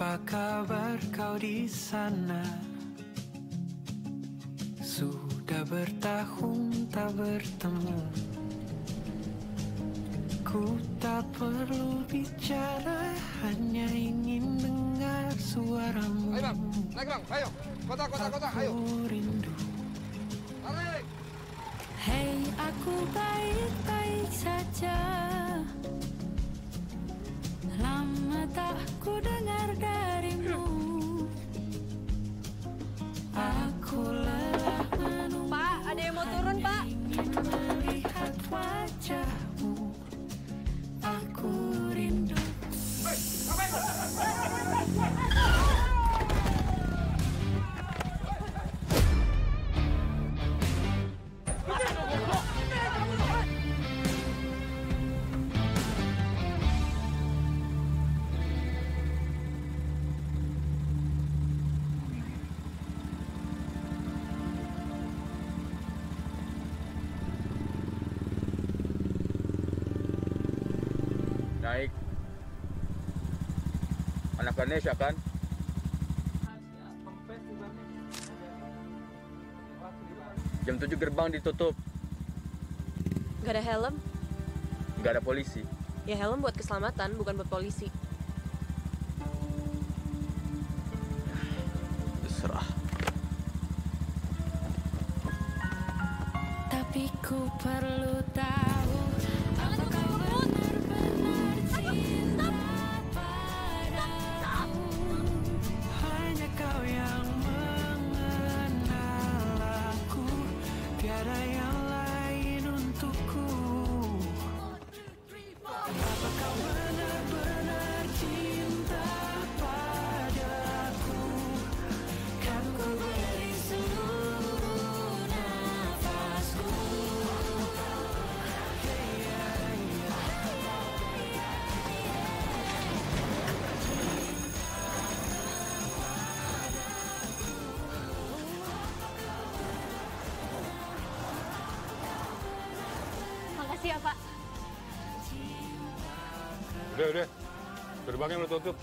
Apa kabar kau di sana? Sudah bertahun tak bertemu Ku tak perlu bicara Hanya ingin dengar suaramu Ayo bang, naik bang, ayo. Kota, kota, kota, ayo. Aku rindu. Hei aku baik-baik saja Lama tak ku dengar darimu Aku lelah menunggu Pak, ada yang mau turun, Pak. Ingin melihat wajahmu Ganesha kan? Jam 7 gerbang ditutup. Gak ada helm? Nggak ada polisi. Ya helm buat keselamatan, bukan buat polisi. Serah. Tapi ku perlu 저, 저, 저,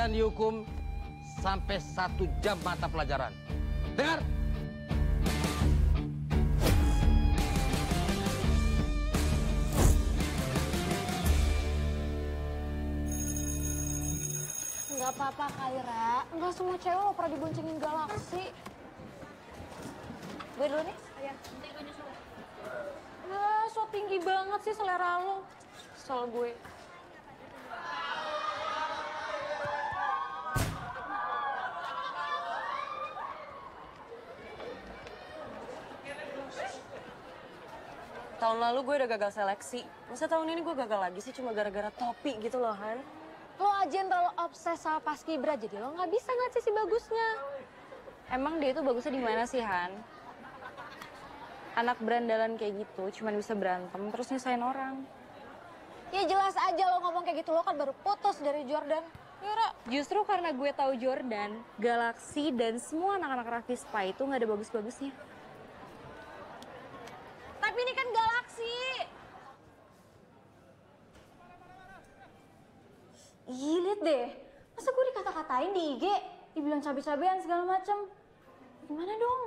Kalian dihukum sampai satu jam mata pelajaran. Dengar? Nggak apa-apa, Kaira. Nggak semua cewek lo pernah diboncengin galaksi. Gue dulu nih. Iya. Ah, so tinggi banget sih selera lo. Soal gue. Tahun lalu gue udah gagal seleksi. Masa tahun ini gue gagal lagi sih cuma gara-gara topi gitu loh, Han? Lo aja yang terlalu obses sama Paskibra, jadi lo nggak bisa ngeliat sisi bagusnya. Emang dia itu bagusnya di mana sih, Han? Anak berandalan kayak gitu cuman bisa berantem terus nyusahin orang. Ya jelas aja lo ngomong kayak gitu, lo kan baru putus dari Jordan. Yura, Justru karena gue tahu Jordan, Galaxy dan semua anak-anak Ravispa itu nggak ada bagus-bagusnya. Tapi ini kan galaksi. Ih, liat deh. Masa gue dikata-katain di IG, dibilang cabe-cabean segala macem. Gimana dong?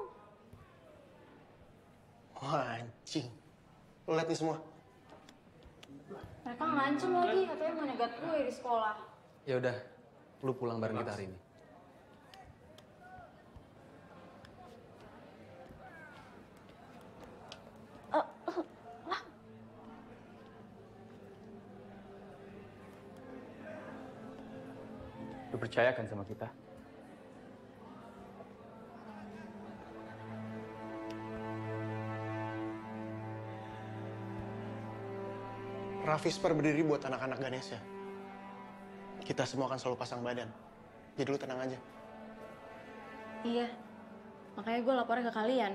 Wah, anjing. Lo liat nih semua. Mereka ngancem lagi, katanya mau negat gue di sekolah. Ya udah, lu pulang bareng kita hari ini. Percayakan sama kita? Rafisper berdiri buat anak-anak Ganesha. Kita semua akan selalu pasang badan. Jadi lu tenang aja. Iya. Makanya gue lapornya ke kalian.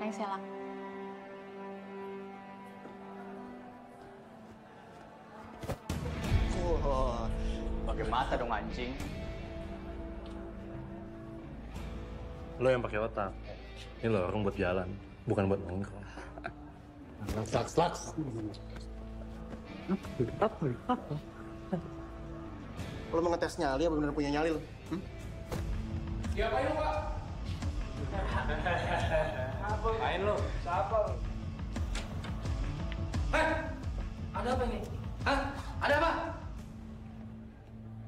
Thanks ya, Pakai mata dong anjing. Lo yang pakai otak. Ini lorong buat jalan, bukan buat nongkrong. Slaks, slaks. Lo mau ngetes nyali apa bener punya nyali lo? Hmm? Siapa itu, Pak? Main lo. Siapa lu? Eh, ada apa ini? Hah? Ada apa?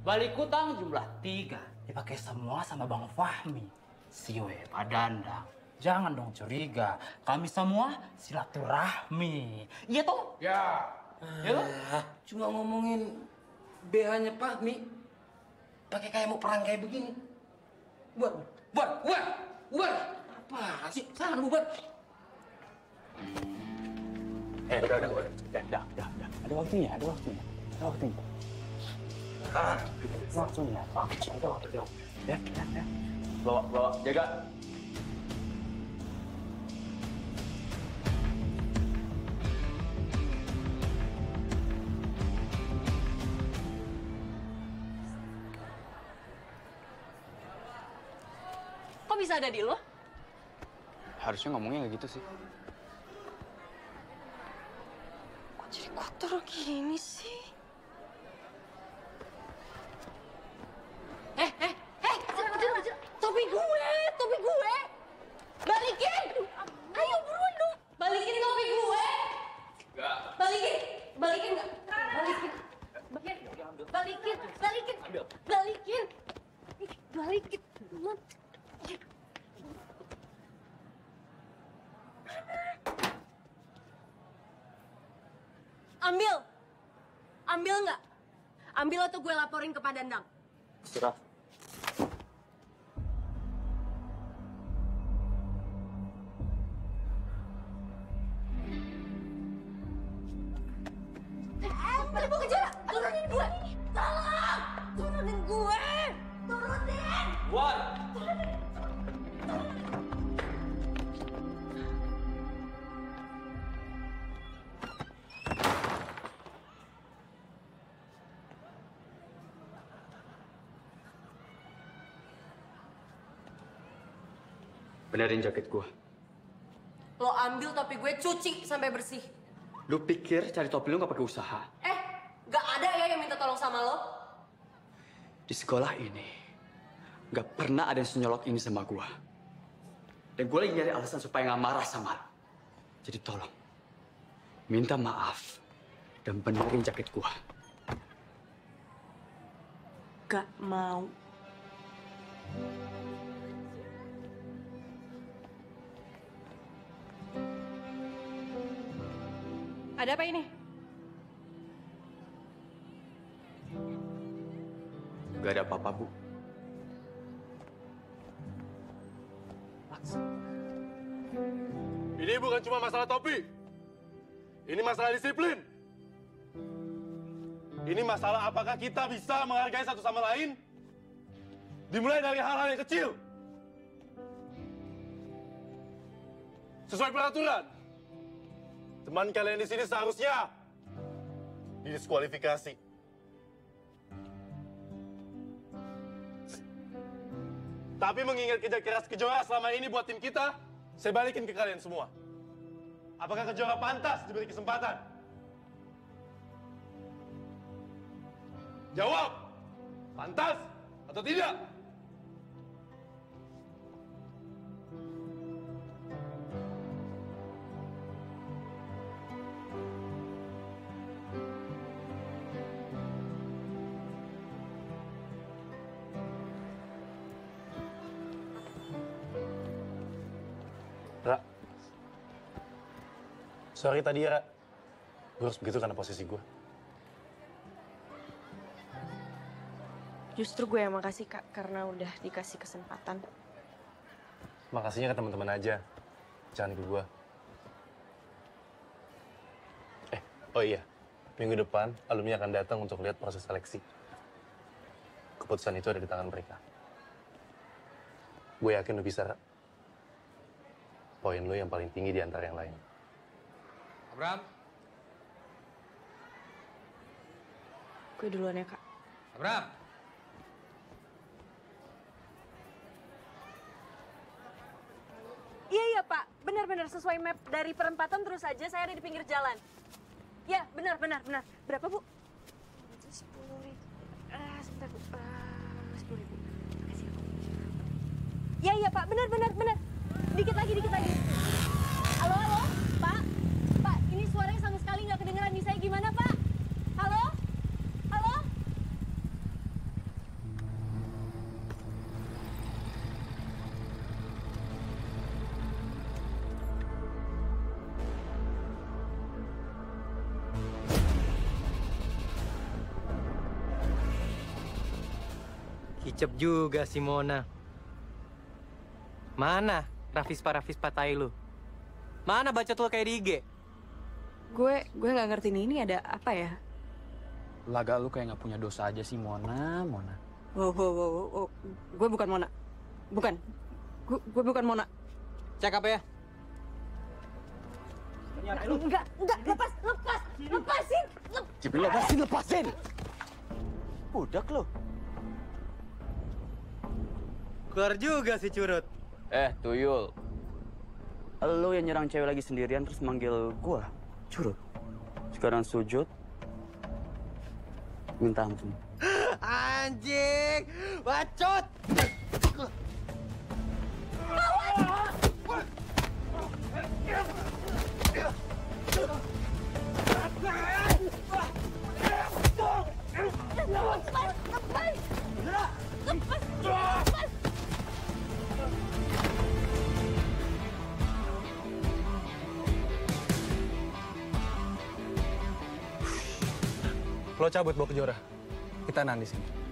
Balik utang jumlah tiga. Dipakai semua sama Bang Fahmi. Siwe, Pak Dandang. Jangan dong curiga. Kami semua silaturahmi. Iya toh? Ya. Ya toh? Cuma ngomongin BH-nya Fahmi. Pakai kayak mau perang kayak begini. Buat, buat, buat, buat. Apa sih? Sana buat. Eh, udah, udah, udah, udah, udah. Ada waktunya, ada waktunya, ada waktunya. Ah, ada waktunya, ada waktunya. Ya, ya, ya. Bawa, bawa, jaga. Kok bisa ada di lo? Harusnya ngomongnya kayak gitu sih. Kok jadi kotor gini sih? Eh, eh, eh. Topi gue, topi gue. Balikin. Ayo buruan dong. Balikin topi gue. Enggak. Balikin, balikin nggak? Balikin. Balikin, balikin, balikin, balikin, balikin. Buruan. Ambil, ambil nggak? Ambil atau gue laporin ke Pak Dandang. Serah. Benerin jaket gua. Lo ambil topi gue, cuci sampai bersih. Lu pikir cari topi lu nggak pakai usaha? Eh, nggak ada ya yang minta tolong sama lo? Di sekolah ini, nggak pernah ada yang senyolok ini sama gua. Dan gue lagi nyari alasan supaya nggak marah sama lo. Jadi tolong, minta maaf dan benerin jaket gua. Gak mau. Ada apa ini? Gak ada apa-apa, Bu. Ini bukan cuma masalah topi. Ini masalah disiplin. Ini masalah apakah kita bisa menghargai satu sama lain. Dimulai dari hal-hal yang kecil. Sesuai peraturan. Teman kalian di sini seharusnya didiskualifikasi. Tapi mengingat kerja keras Kejora selama ini buat tim kita, saya balikin ke kalian semua. Apakah Kejora pantas diberi kesempatan? Jawab! Pantas atau tidak? Sorry tadi ya. Gue harus begitu karena posisi gue. Justru gue yang makasih kak karena udah dikasih kesempatan. Makasihnya ke teman-teman aja. Jangan ke gua. Eh, oh iya. Minggu depan alumni akan datang untuk lihat proses seleksi. Keputusan itu ada di tangan mereka. Gue yakin lu bisa. Poin lu yang paling tinggi di antara yang lain. Abram, Gue duluan ya kak. Abram. Iya iya pak, benar-benar sesuai map dari perempatan terus aja saya ada di pinggir jalan. Ya benar benar benar. Berapa bu? Sepuluh ribu. Ah sebentar bu. Ah, Sepuluh ribu. Makasih ya bu. Iya iya pak, benar benar benar. Dikit lagi dikit lagi. Halo halo, pak. Pak, ini suaranya sama sekali nggak kedengeran di saya gimana pak? Halo? Halo? Kicep juga si Mona. Mana Rafispa-Rafispa tai lu? Mana bacot lu kayak di IG? Gue gue nggak ngerti nih ini ada apa ya? Laga lu kayak nggak punya dosa aja sih, Mona, Mona. Wow, wow, wow, wow, wow. Gue bukan Mona. Bukan. Gue, gue bukan Mona. Cek apa ya? Enggak, enggak, lepas, lepas, lepasin, lep- Cipin lepasin, lepasin! Budak lo. Keluar juga si curut. Eh, Tuyul. Lo yang nyerang cewek lagi sendirian terus manggil gua. Curut. Sekarang sujud. Minta ampun. Anjing, bacot. Lo cabut bawa ke Jora. Kita nahan di sini.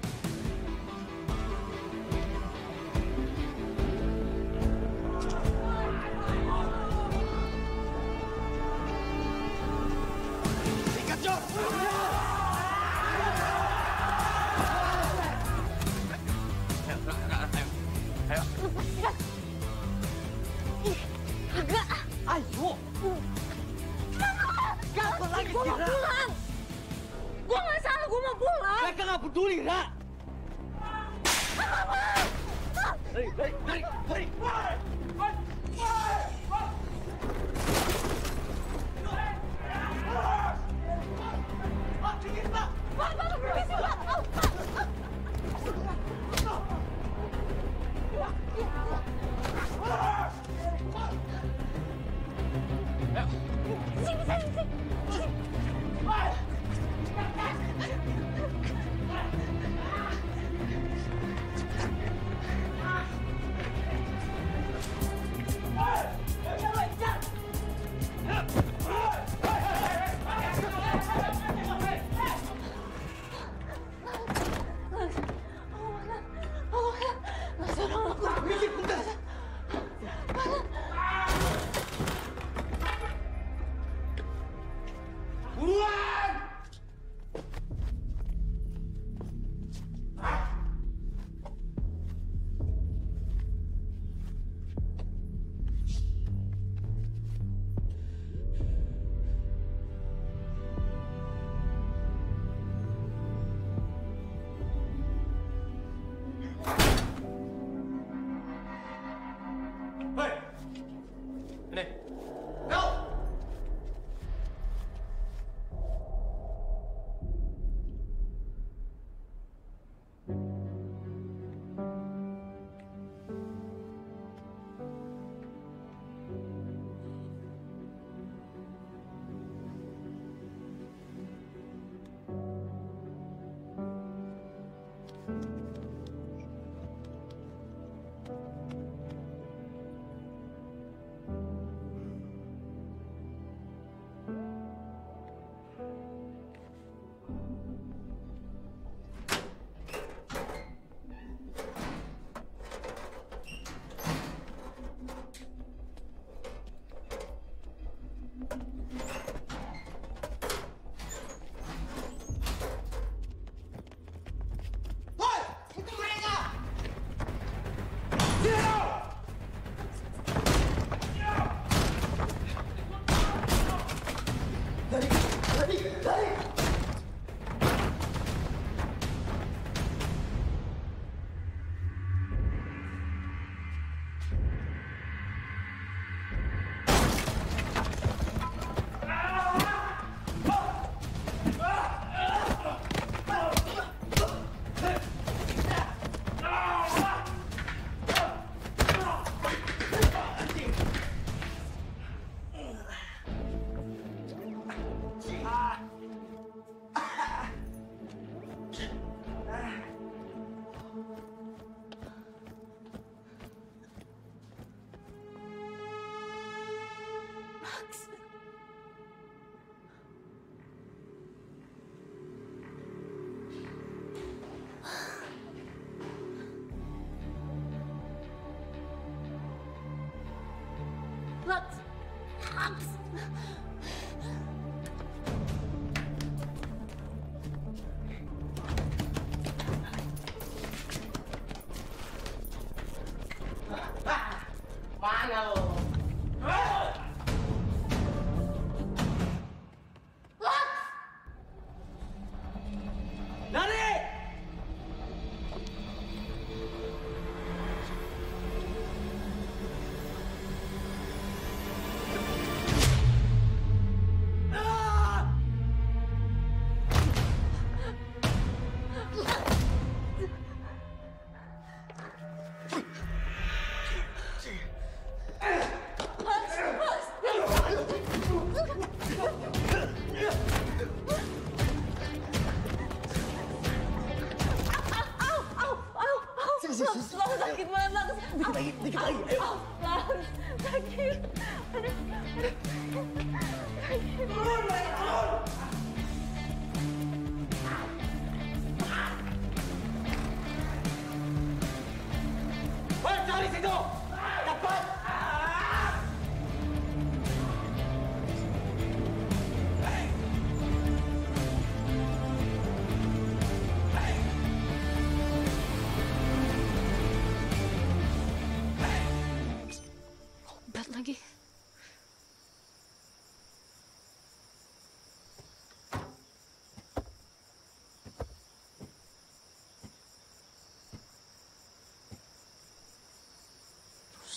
Mana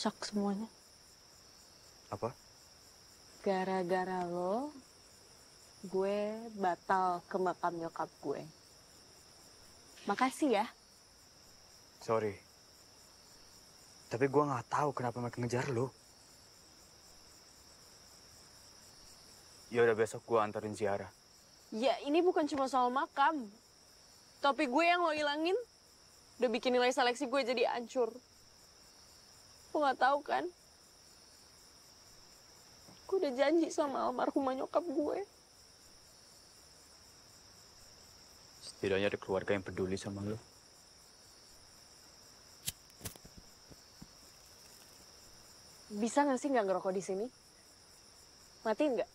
Rusak semuanya. Apa? Gara-gara lo, gue batal ke makam nyokap gue. Makasih ya. Sorry. Tapi gua nggak tahu kenapa mereka ngejar lu. Ya udah besok gua anterin Ziara. Ya ini bukan cuma soal makam. Topi gue yang lo ilangin udah bikin nilai seleksi gue jadi hancur. Lo gak tahu kan? Gue udah janji sama almarhumah nyokap gue. Setidaknya ada keluarga yang peduli sama lu. Bisa gak sih nggak ngerokok di sini? Matiin nggak?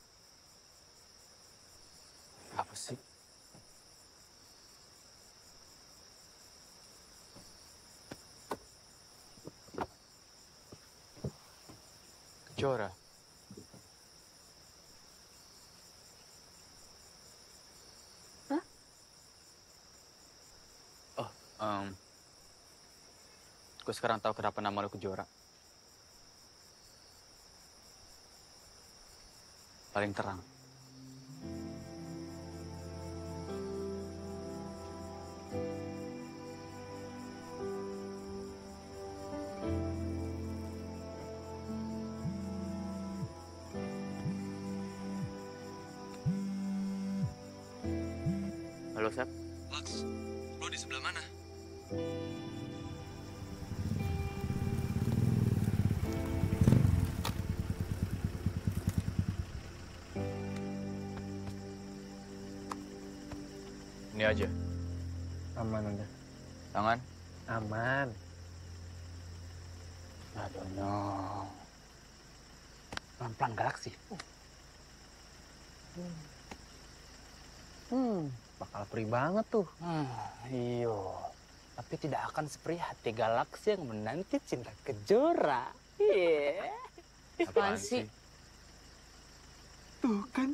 Apa sih? Kejora. Hah? Oh, um, sekarang tahu kenapa nama lu Kejora. Paling terang. Ini aja. Aman udah. Tangan. Aman. Aduh, no. Pelan-pelan galaksi. Hmm, bakal perih banget tuh. Hmm, iyo. Tapi tidak akan seperti hati galaksi yang menanti cinta kejora. Iya. Apaan sih? Tuh kan,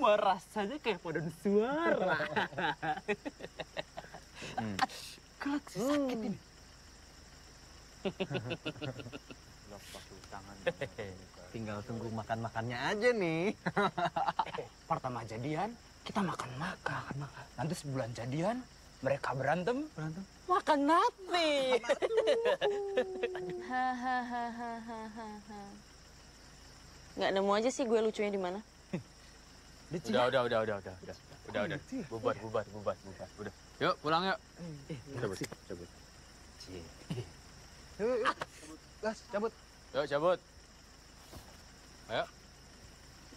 semua rasanya kayak paduan suara. hmm. Galaksi sakit ini. tangan. Tinggal tunggu makan-makannya aja nih. eh, pertama jadian, kita makan-makan. Nanti sebulan jadian, mereka berantem. Berantem. Makan nasi. Hahaha. Nggak nemu aja sih gue lucunya di mana. Udah, udah, udah, udah, udah, udah, udah, udah. Bubar, bubar, bubar, bubar. Udah. Yuk, pulang yuk. Cabut, cabut. Cie. Yuk, yuk. Gas, cabut. Yuk, cabut. Ayo.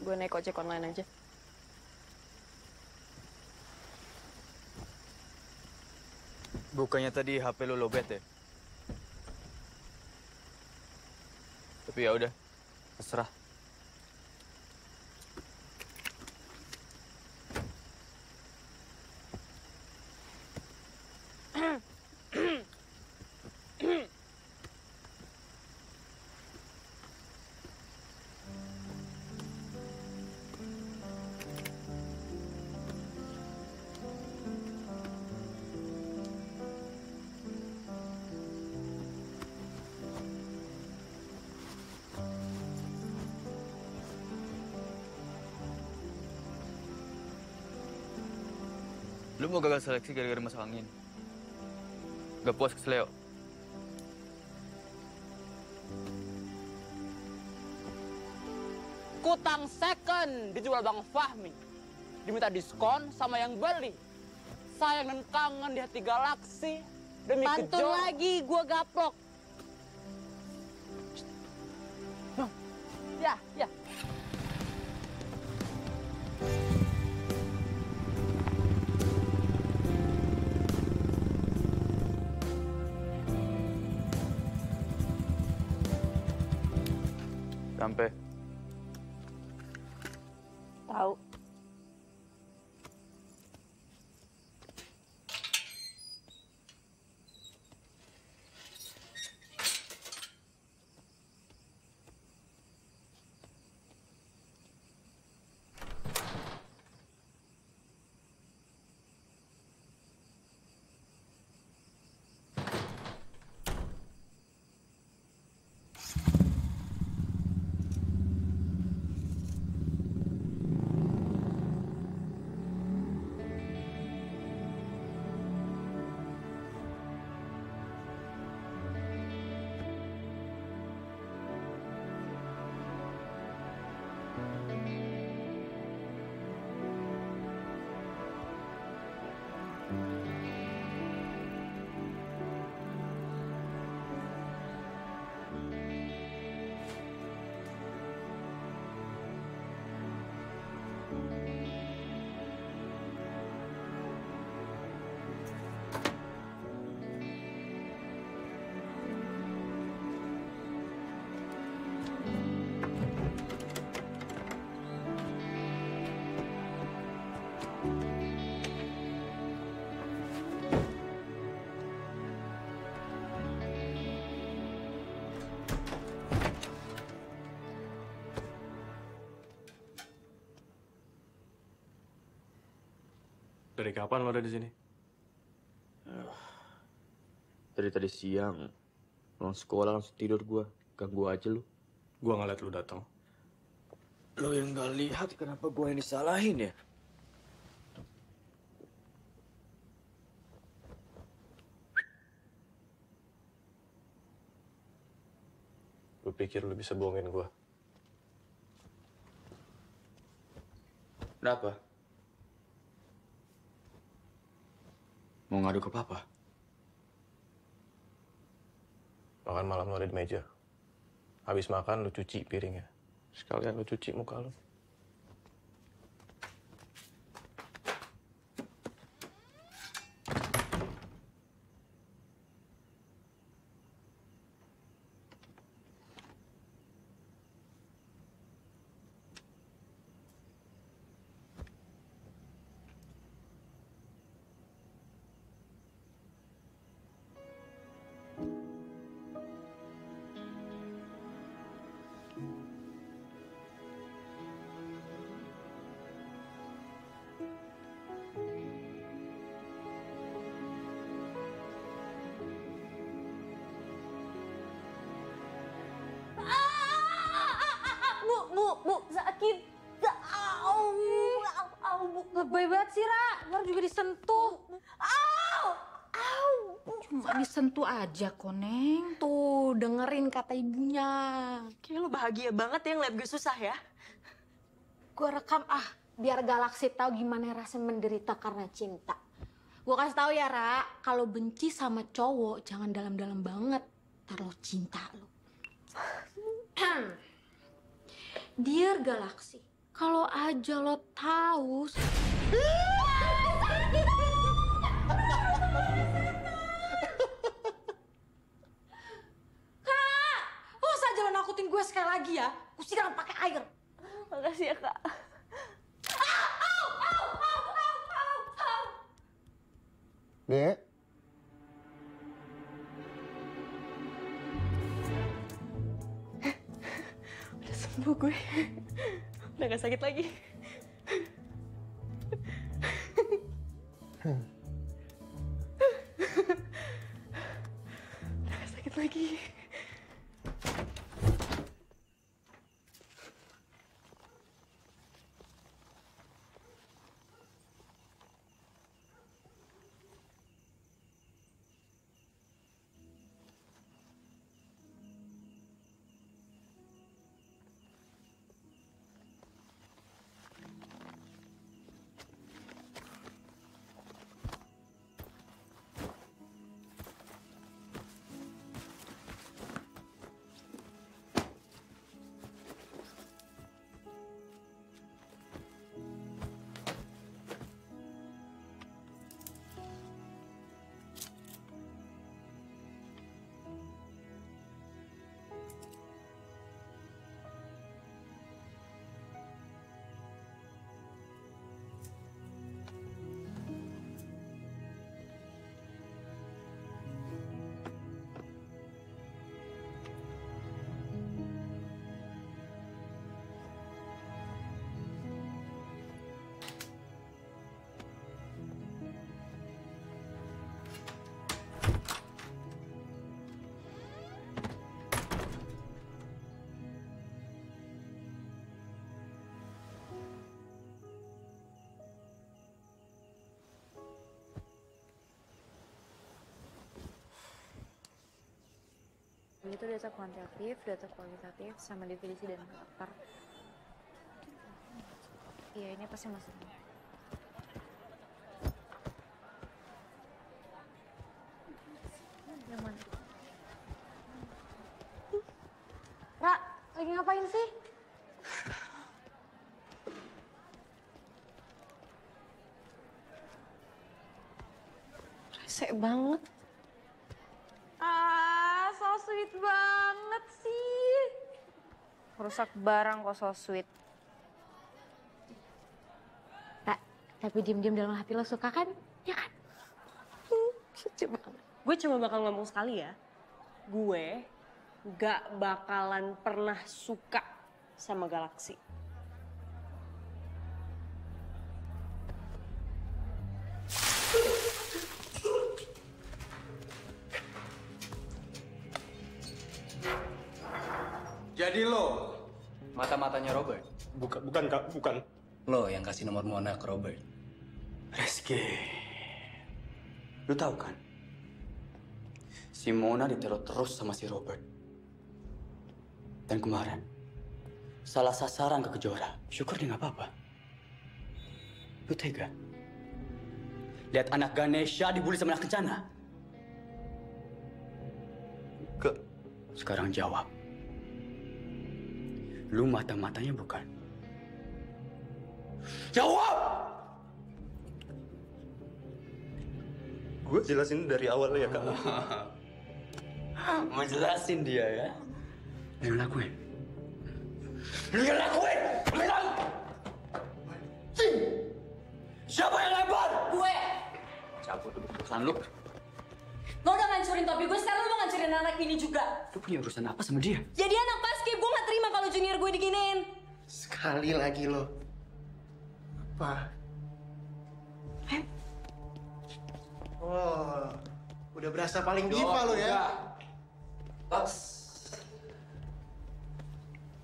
Gue naik ojek online aja. Bukannya tadi HP lu lobet ya? Tapi ya udah, terserah. Lu mau gagal seleksi gara-gara masuk angin? Gak puas kesleo? Kutang second dijual Bang Fahmi. Diminta diskon sama yang beli. Sayang dan kangen di hati galaksi. Demi Pantun kejor. lagi, gua gaplok. Sampai. Dari kapan lo ada di sini? Dari tadi siang. Pulang sekolah langsung tidur gua. Ganggu aja lu. Gua ngeliat lu datang. Lo yang gak lihat kenapa gua yang disalahin ya? Lu pikir lu bisa bohongin gua? Kenapa? Ngadu ke papa? Makan malam lo ada di meja. Habis makan lu cuci piringnya. Sekalian lu cuci muka lu. Bu, sakit. Au, au, au, bu. Lebay banget sih, Ra. Baru juga disentuh. Au, au. Cuma disentuh aja, Koneng. Tuh, dengerin kata ibunya. Kayaknya lo bahagia banget ya ngeliat gue susah ya. Gue rekam ah, biar Galaksi tahu gimana rasanya menderita karena cinta. Gue kasih tahu ya, Ra, kalau benci sama cowok jangan dalam-dalam banget. Ntar lo cinta lo. Dear Galaksi, kalau aja lo tahu Kak, lo saja lo nakutin gue sekali lagi ya. Gue siram pakai air. Makasih ya, Kak. Dek. Sembuh gue. Udah gak sakit lagi. Udah gak sakit lagi. Itu data kuantitatif, data kualitatif, sama definisi dan karakter. Iya, ini pasti masuk. Yang mana? Ra, lagi ngapain sih? Rese banget. Rusak barang kok so sweet. Ra, tapi diem-diem dalam hati lo suka kan? Ya kan? Lucu banget. Gue cuma bakal ngomong sekali ya. Gue gak bakalan pernah suka sama Galaxy. Mata-matanya Robert. Bukan, bukan, Kak, bukan. Lo yang kasih nomor Mona ke Robert. Reski, lu tahu kan? Si Mona diteror terus sama si Robert. Dan kemarin, salah sasaran ke Kejora. Syukur dia nggak apa-apa. Lu tega? Lihat anak Ganesha dibully sama anak kencana. Ke. Sekarang jawab. Lu mata-matanya bukan? Jawab! Gue jelasin dari awal ya, Kak. Mau jelasin dia ya? Lu lakuin. Lu yang lakuin! Bilang! Siapa yang lempar? Gue! Cabut dulu urusan lu. Lo udah ngancurin topi gue, sekarang lo mau ngancurin anak ini juga. Lu punya urusan apa sama dia? Jadi anak basket, gue gak terima kalau junior gue diginiin. Sekali lagi lo. Apa? Oh, udah berasa paling diva lo ya. Lex,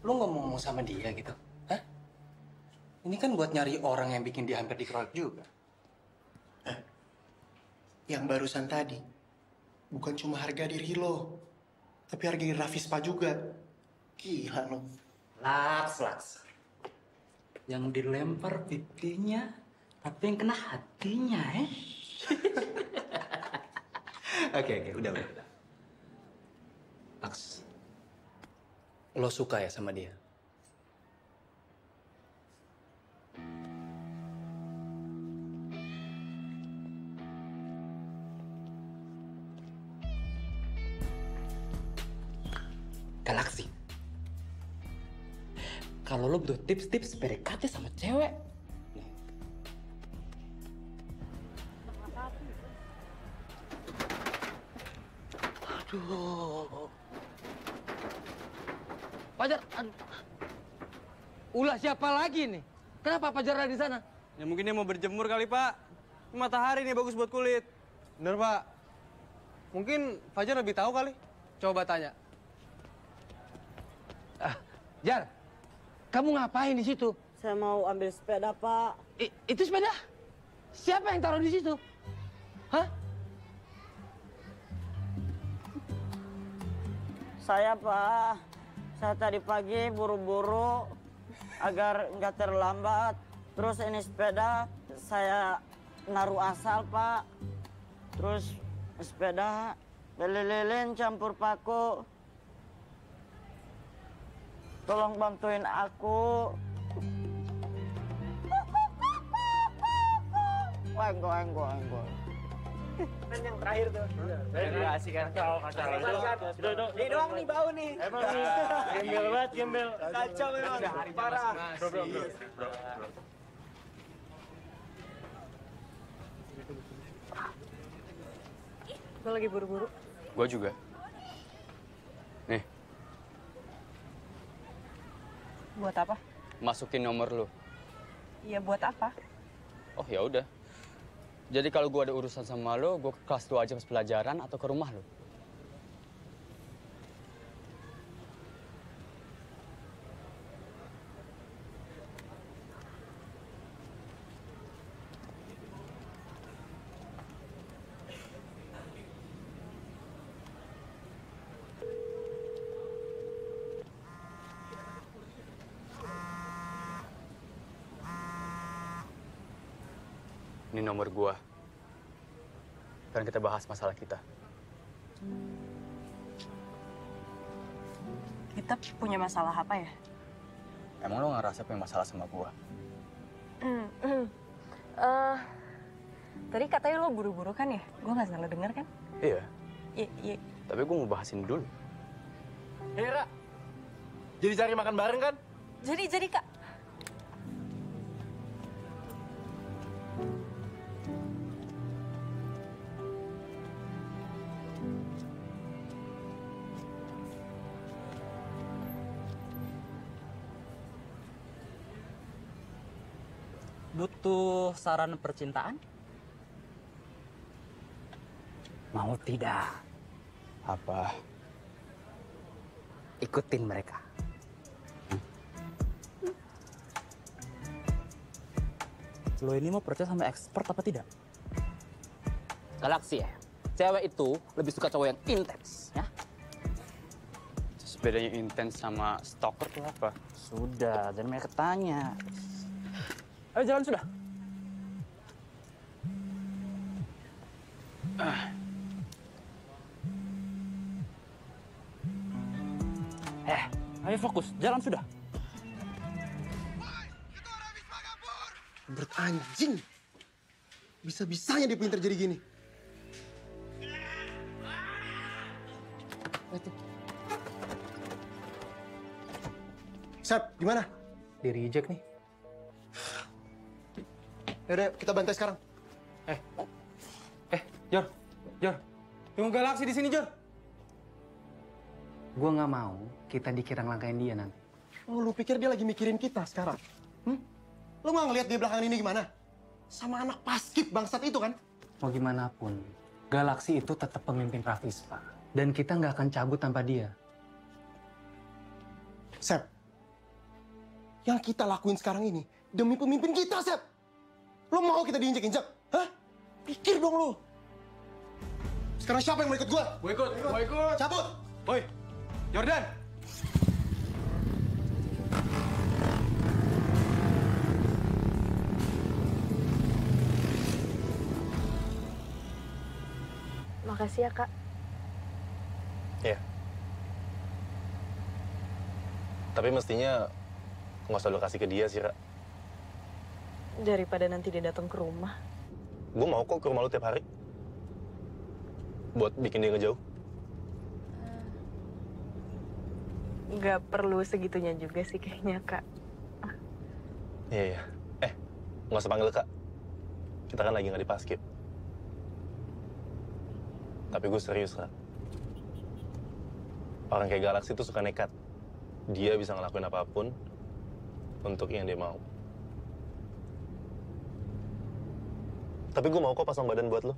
lu ngomong sama dia gitu? Hah? Ini kan buat nyari orang yang bikin dia hampir dikeroyok juga. Yang barusan tadi, bukan cuma harga diri lo, tapi harga diri Rafispa juga. Gila lo. Laks, laks. Yang dilempar pipinya, tapi yang kena hatinya, eh? Oke, oke, udah, udah, udah. Laks, lo suka ya sama dia? Galaksi. Kalau lo butuh tips-tips PDKT sama cewek, Aduh. Pajar, aduh. Ulah siapa lagi nih? Kenapa Pajar ada di sana? Ya mungkin dia mau berjemur kali, Pak. Matahari nih bagus buat kulit. Bener, Pak. Mungkin Fajar lebih tahu kali. Coba tanya. Ah, Jar, kamu ngapain di situ? Saya mau ambil sepeda, Pak. I- itu sepeda? Siapa yang taruh di situ? Hah? Saya, Pak. Saya tadi pagi buru-buru agar nggak terlambat. Terus ini sepeda saya naruh asal, Pak. Terus sepeda lilin campur paku. Tolong bantuin aku. Wenggo, wenggo, wenggo. Kan yang terakhir tuh. Terima kasih kan. Kacau, kacau. Ini doang nih bau nih. Emang nih. Gembel banget, gembel. Kacau memang. Parah. Bro, bro, bro, bro, bro. Gue lagi buru-buru. Gue juga. Buat apa? masukin nomor lu. Iya buat apa? Oh ya udah. Jadi kalau gua ada urusan sama lo, gua ke kelas lu aja pas pelajaran atau ke rumah lo. Nomor gua. Dan kita bahas masalah kita. Kita punya masalah apa ya? Emang lo ngerasa punya masalah sama gua? Eh, tadi katanya lo buru-buru kan ya? Gue nggak salah denger kan? Iya. Iya, iya. Tapi gua mau bahas ini dulu. Hera, jadi cari makan bareng kan? Jadi, jadi kak. Butuh saran percintaan? Mau tidak? Apa? Ikutin mereka. Lo ini mau percaya sama expert apa tidak? Galaksi ya. Cewek itu lebih suka cowok yang intens, ya. Terus bedanya intens sama stalker tuh apa? Sudah, jangan banyak tanya. Ayo jalan sudah. Fokus, jalan sudah. Berat anjing. Bisa-bisanya dia pinter jadi gini. Itu. Sep, gimana? Di reject nih. Yaudah, kita bantai sekarang. Eh, Jor, Jor, tunggu galaksi di sini, Jor. Gua nggak mau kita dikira ngelangkain dia nanti. Oh, lu pikir dia lagi mikirin kita sekarang? Hmm? Lu nggak ngeliat dia belakangan ini gimana? Sama anak paskip bangsat itu kan? Mau gimana pun, galaksi itu tetap pemimpin Rafis, Pak. Dan kita nggak akan cabut tanpa dia. Sep, yang kita lakuin sekarang ini demi pemimpin kita, Sep. Lo mau kita diinjek-injek? Hah? Pikir dong lo. Sekarang siapa yang mau ikut gua? Gue ikut, gue ikut. Cabut! Woi, Jordan. Makasih ya, Kak. Iya. Tapi mestinya nggak usah lo kasih ke dia sih, Ra. Daripada nanti dia datang ke rumah. Gue mau kok ke rumah lu tiap hari. Buat bikin dia ngejauh. Nggak perlu segitunya juga sih kayaknya, Kak. Iya, iya. Eh, nggak usah panggil Kak. Kita kan lagi nggak di paskip. Tapi gue serius, Kak. Orang kayak Galaksi tuh suka nekat. Dia bisa ngelakuin apa pun untuk yang dia mau. Tapi gue mau kok pasang badan buat lo.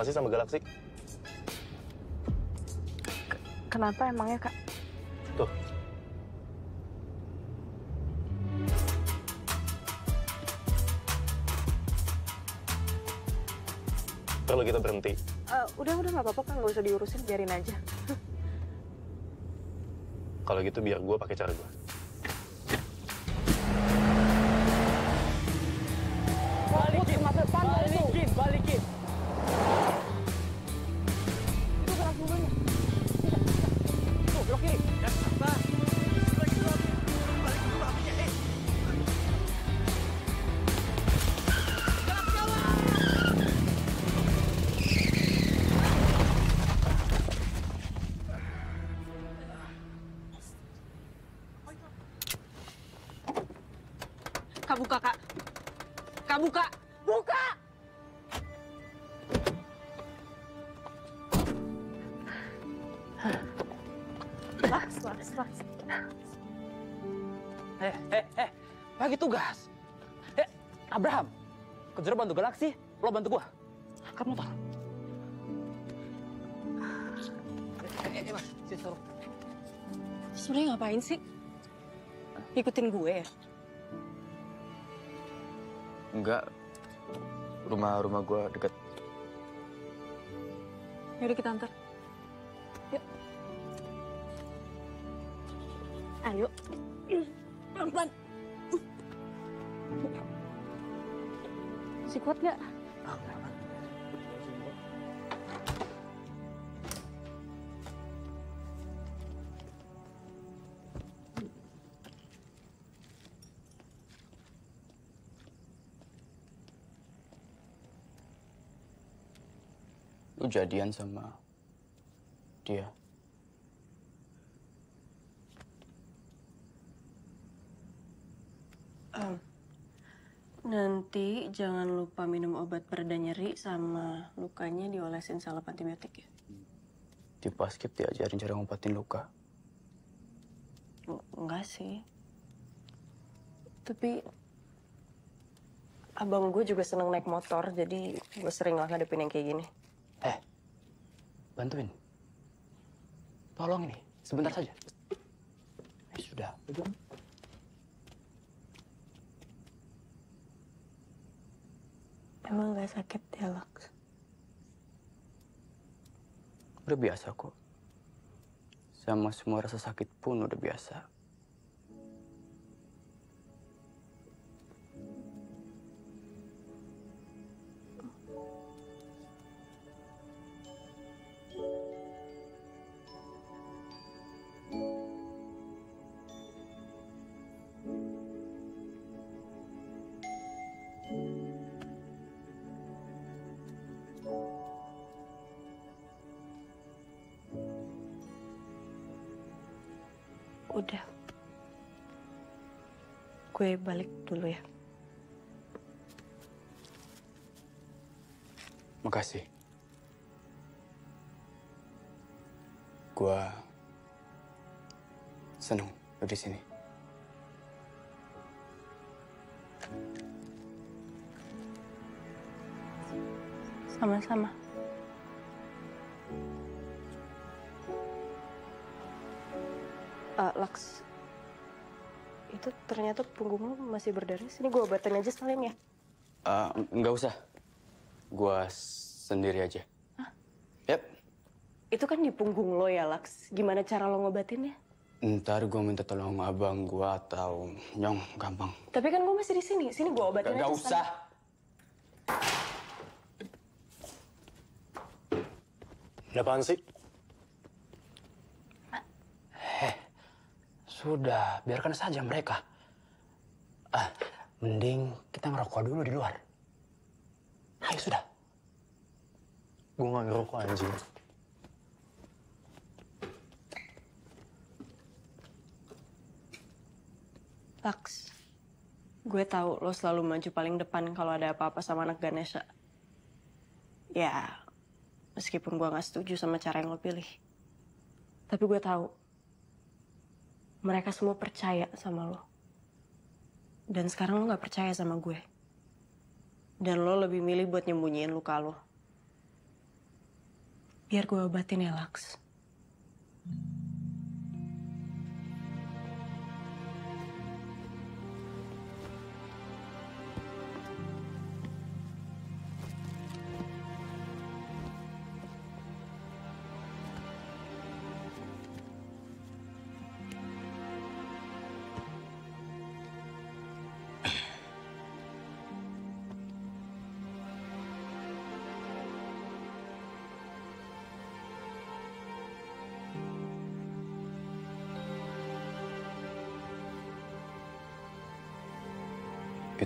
Apa sih sama Galaksi? Kenapa emangnya, Kak? Tuh. Perlu kita berhenti. Eh, udah, udah nggak apa-apa, Kak. Nggak usah diurusin, biarin aja. Kalau gitu biar gue pakai cara gue. Sebenarnya ngapain sih? Ikutin gue ya? Enggak. Rumah rumah gue deket. Yaudah kita antar. Yuk. Ayo. Pelan-pelan. Si kuat gak? Jadian sama dia. Em, nanti jangan lupa minum obat pereda nyeri sama lukanya diolesin salep antibiotik ya. Di paskib diajarin cara ngobatin luka. Eng- Enggak sih. Tapi abang gue juga seneng naik motor, jadi gue sering lah ngadepin yang kayak gini. Bantuin. Tolong ini, sebentar saja. Eh, sudah, udah. Emang gak sakit ya, Laks? Udah biasa kok. Sama semua rasa sakit pun udah biasa. Gue balik dulu ya. Makasih. Gua seneng lu di sini. Sama-sama. Eh, Laks, itu ternyata punggung lu masih berdarah. Sini gue obatin aja sekalian ya. Eh, nggak usah. Gua sendiri aja. Yap, Itu kan di punggung lo ya, Laks. Gimana cara lo ngobatinnya? ntar gua minta tolong abang gua atau nyong, gampang. Tapi kan gue masih di sini. Sini gue obatin Gak aja. usah. Ada apaan sih? Sudah, biarkan saja mereka. Ah, mending kita ngerokok dulu di luar. Ayo sudah. Gue gak ngerokok anjing. Laks, gue tahu lo selalu maju paling depan kalau ada apa-apa sama anak Ganesha. Ya, meskipun gue nggak setuju sama cara yang lo pilih. Tapi gue tahu, mereka semua percaya sama lo. Dan sekarang lo nggak percaya sama gue. Dan lo lebih milih buat nyembunyiin luka lo. Biar gue obatin ya, Laks.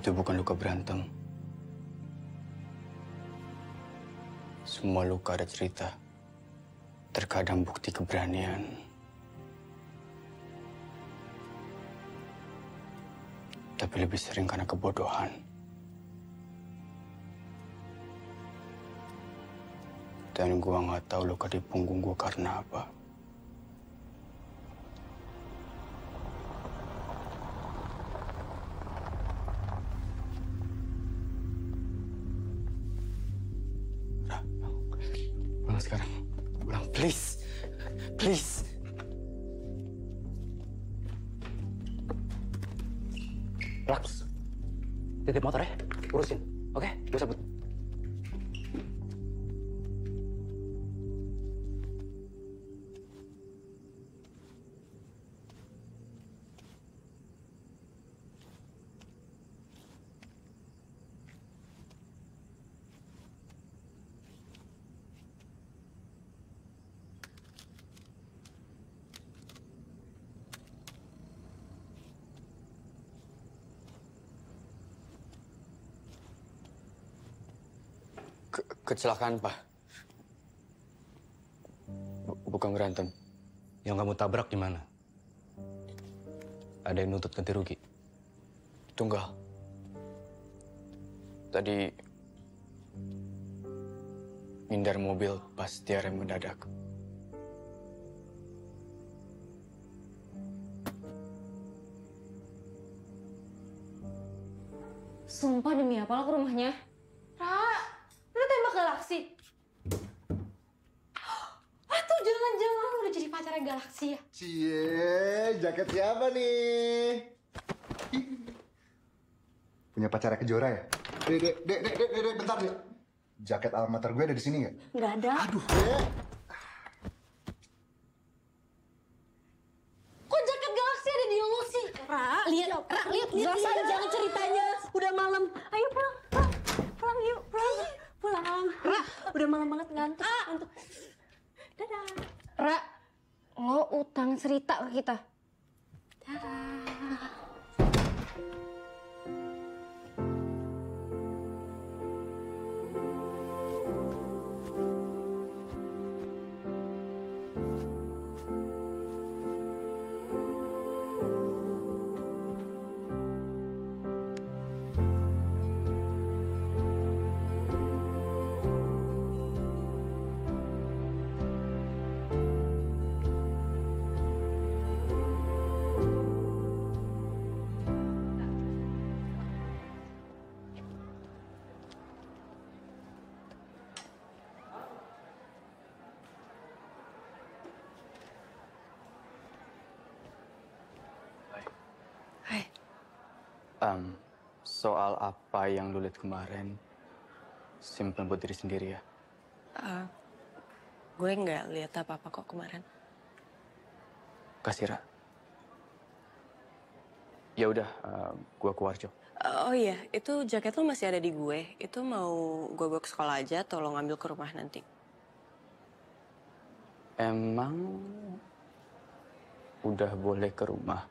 Itu bukan luka berantem. Semua luka ada cerita. Terkadang bukti keberanian. Tapi lebih sering karena kebodohan. Dan gua nggak tahu luka di punggung gua karena apa. Laks, titip motor ya, urusin. Oke, gue sebut. Kecelakaan, Pak. Bu- bukan berantem. Yang kamu tabrak di mana? Ada yang nuntut ganti rugi? Tunggal. Tadi mindar mobil pas dia rem mendadak. Sumpah demi apa lo ke rumahnya? Ra, lu tembak galaksi. Ah tuh jangan-jangan lu udah jadi pacarnya ya? Cie, jaket siapa nih? Punya pacar kejora ya? Dek, dek, dek, dek, dek, dek, bentar dek. Jaket alma mater gue ada di sini nggak? Nggak ada. Aduh, dek. Kok jaket galaksi ada di lo sih? Ra, lihat, Ra, lihat, lihat, Jelasan, lihat. jangan ceritanya. Udah malam. Ayo pulang. Pulang, pulang yuk. Pulang. Pulang. Ra, udah malam banget ngantuk. Ngantuk. Dadah. Ra, lo utang cerita ke kita. Yang lu lihat kemarin, simpen buat diri sendiri ya. Eh, gue nggak lihat apa-apa kok kemarin. Kasih, Ra. Ya udah, em, gua keluar, Jo. Eh, oh iya, itu jaket lo masih ada di gue. Itu mau gue bawa ke sekolah aja atau lo ngambil ke rumah nanti? Emang udah boleh ke rumah?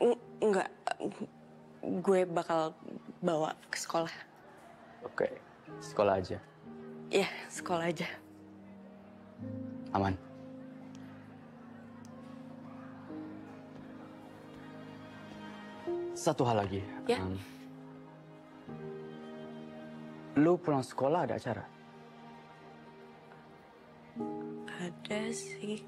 N- Enggak, eh, gue bakal bawa ke sekolah. Oke, sekolah aja. Ya, sekolah aja. Aman. Satu hal lagi. Ya. Em, lu pulang sekolah ada acara? Ada sih.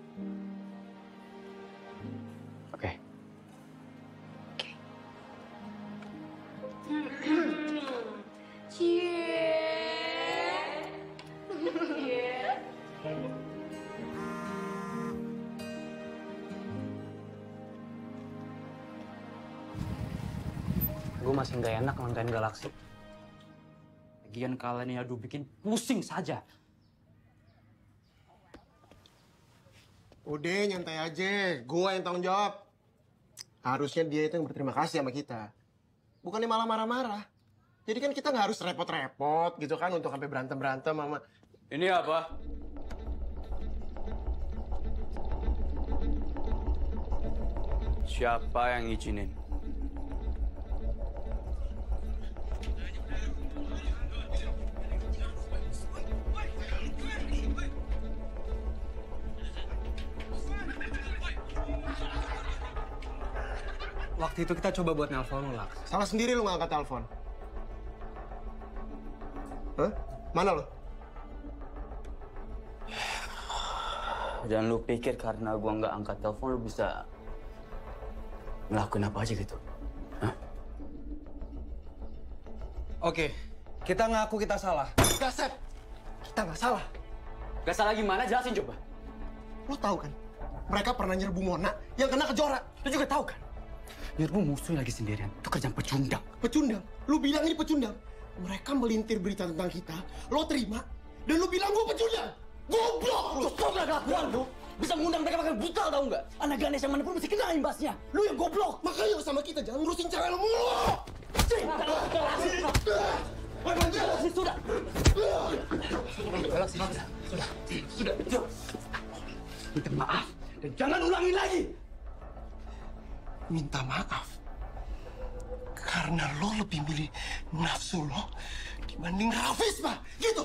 Gue masih nggak enak langgain galaksi. Lagian kalian ini aduh bikin pusing saja. Udah nyantai aja, gua yang tanggung jawab. Harusnya dia itu yang berterima kasih sama kita. Bukannya malah marah-marah. Jadi kan kita nggak harus repot-repot gitu kan untuk sampai berantem-berantem sama... Ini apa? Siapa yang izinin? Waktu itu kita coba buat nelpon lu, Laks. Salah sendiri lu nggak angkat telepon. Hah? Mana lu? Dan lu pikir karena gua nggak angkat telepon lu bisa ngelakuin apa aja gitu? Oke, kita ngaku kita salah. Gak, Sep. Kita nggak salah. Gak salah gimana? Jelasin coba. Lu tahu kan? Mereka pernah nyerbu Mona yang kena kejora. Lu juga tahu kan? Nyerbu musuh lagi sendirian. Itu kerjaan pecundang. Pecundang? Lu bilang ini pecundang? Mereka melintir berita tentang kita, lo terima, dan lu bilang gue pecundang? Goblok lu! Kok gak kelakuan lu? Bisa mengundang mereka makan brutal tau nggak? Anak Ganes yang mana pun mesti kena imbasnya. Lu yang goblok. Makanya sama kita jangan ngurusin cewek lu mulu! Sudah. Galaksi, sudah. Sudah. Sudah. Yuk. Minta maaf. Dan jangan ulangi lagi. Minta maaf. Karena lo lebih milih nafsu lo dibanding Rafis, Pak. Gitu.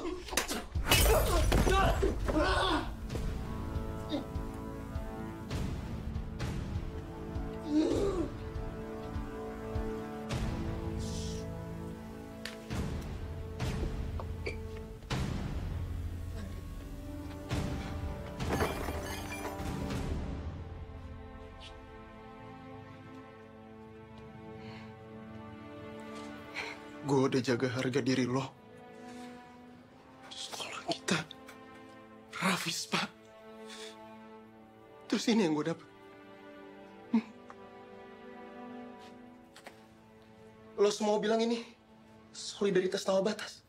Udah jaga harga diri lo. Sekolah kita. Rafis, Pak. Terus ini yang gue dapet. Hmm. Lo semua bilang ini solidaritas tanpa batas.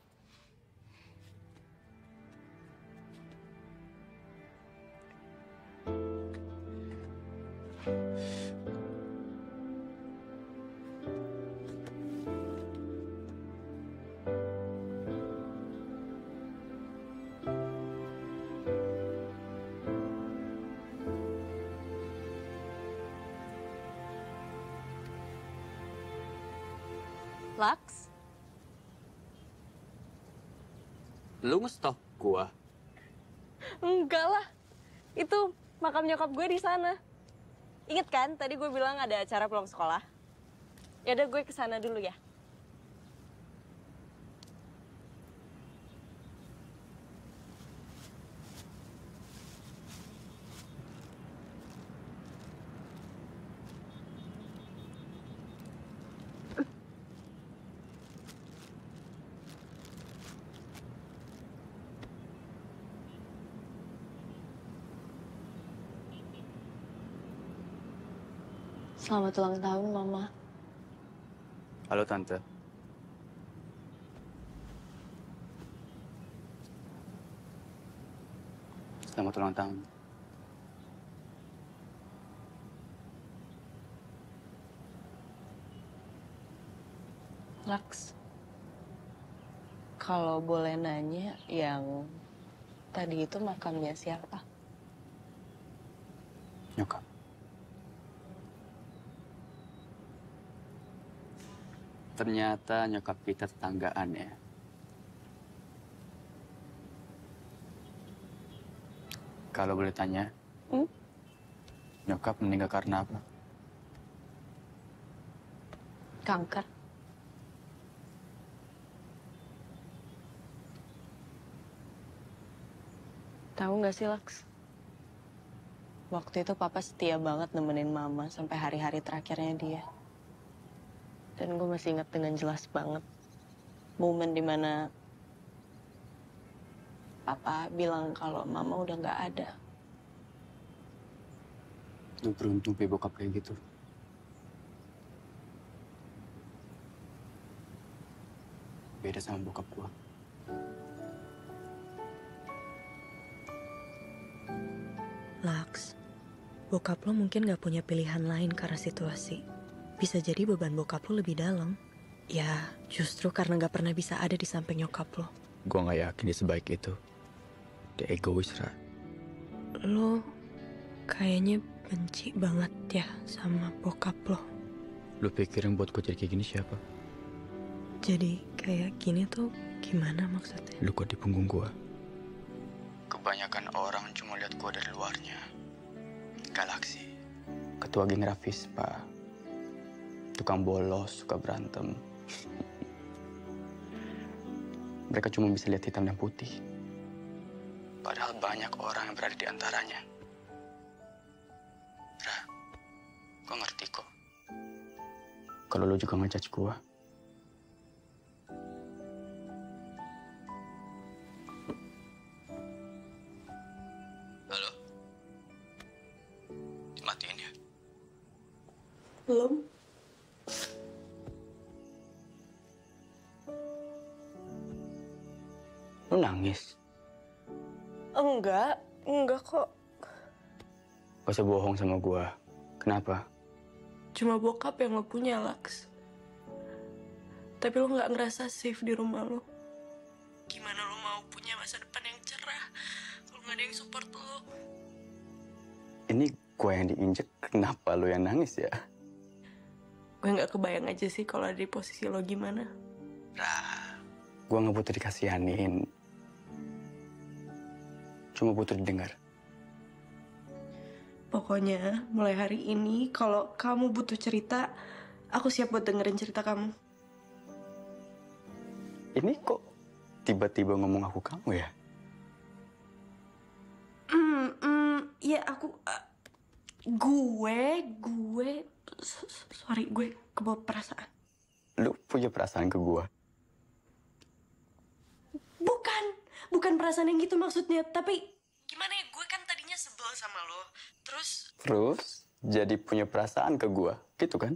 Lu nge-stop gua. Enggak lah. Itu makam nyokap gue di sana. Ingat kan tadi gue bilang ada acara pulang sekolah? Ya udah gue ke sana dulu ya. Selamat ulang tahun, Mama. Halo Tante. Selamat ulang tahun. Lux. Kalau boleh nanya, yang tadi itu makamnya siapa? Nyokap. Ternyata nyokap kita tetanggaan ya. Kalau boleh tanya, Hmm? nyokap meninggal karena apa? Kanker. Tahu nggak sih, Lux? Waktu itu papa setia banget nemenin mama sampai hari-hari terakhirnya dia. Dan gue masih ingat dengan jelas banget momen di mana papa bilang kalau mama udah nggak ada. Lu beruntung punya bokap kayak gitu. Beda sama bokap gua. Lux, bokap lo mungkin gak punya pilihan lain karena situasi. Bisa jadi beban bokap lo lebih dalam. Ya, justru karena gak pernah bisa ada di samping nyokap lo. Gua nggak yakin dia sebaik itu. Dia egois, Ra. Lo kayaknya benci banget ya sama bokap lo. Pikir yang buat gua jadi kayak gini siapa? Jadi kayak gini tuh gimana maksudnya? Lu kok di punggung gua. Kebanyakan orang cuma lihat gua dari luarnya. Galaksi. Ketua geng Rafis, Pak. Tukang bolos, suka berantem. Mereka cuma bisa lihat hitam dan putih. Padahal banyak orang yang berada di antaranya. Ra, gua ngerti kok. Kalau lu juga ngejudge gua. Halo? Dimatiin ya? Belum. Enggak, enggak kok. Gak usah bohong sama gua. Kenapa? Cuma bokap yang lo punya, Laks. Tapi lo nggak ngerasa safe di rumah lo. Gimana lo mau punya masa depan yang cerah kalau nggak ada yang support lo? Ini gua yang diinjek, kenapa lu yang nangis ya? Gue nggak kebayang aja sih kalau ada di posisi lo gimana. Gua nggak butuh dikasihanin. Cuma butuh didengar. Pokoknya mulai hari ini kalau kamu butuh cerita, aku siap buat dengerin cerita kamu. Ini kok tiba-tiba ngomong aku kamu ya? Hmm, hmm, ya aku, eh, gue, gue, sorry gue kebawa perasaan. Lu punya perasaan ke gua? Bukan, bukan perasaan yang gitu maksudnya, tapi gimana ya gue kan tadinya sebel sama lo, terus Terus jadi punya perasaan ke gua, gitu kan?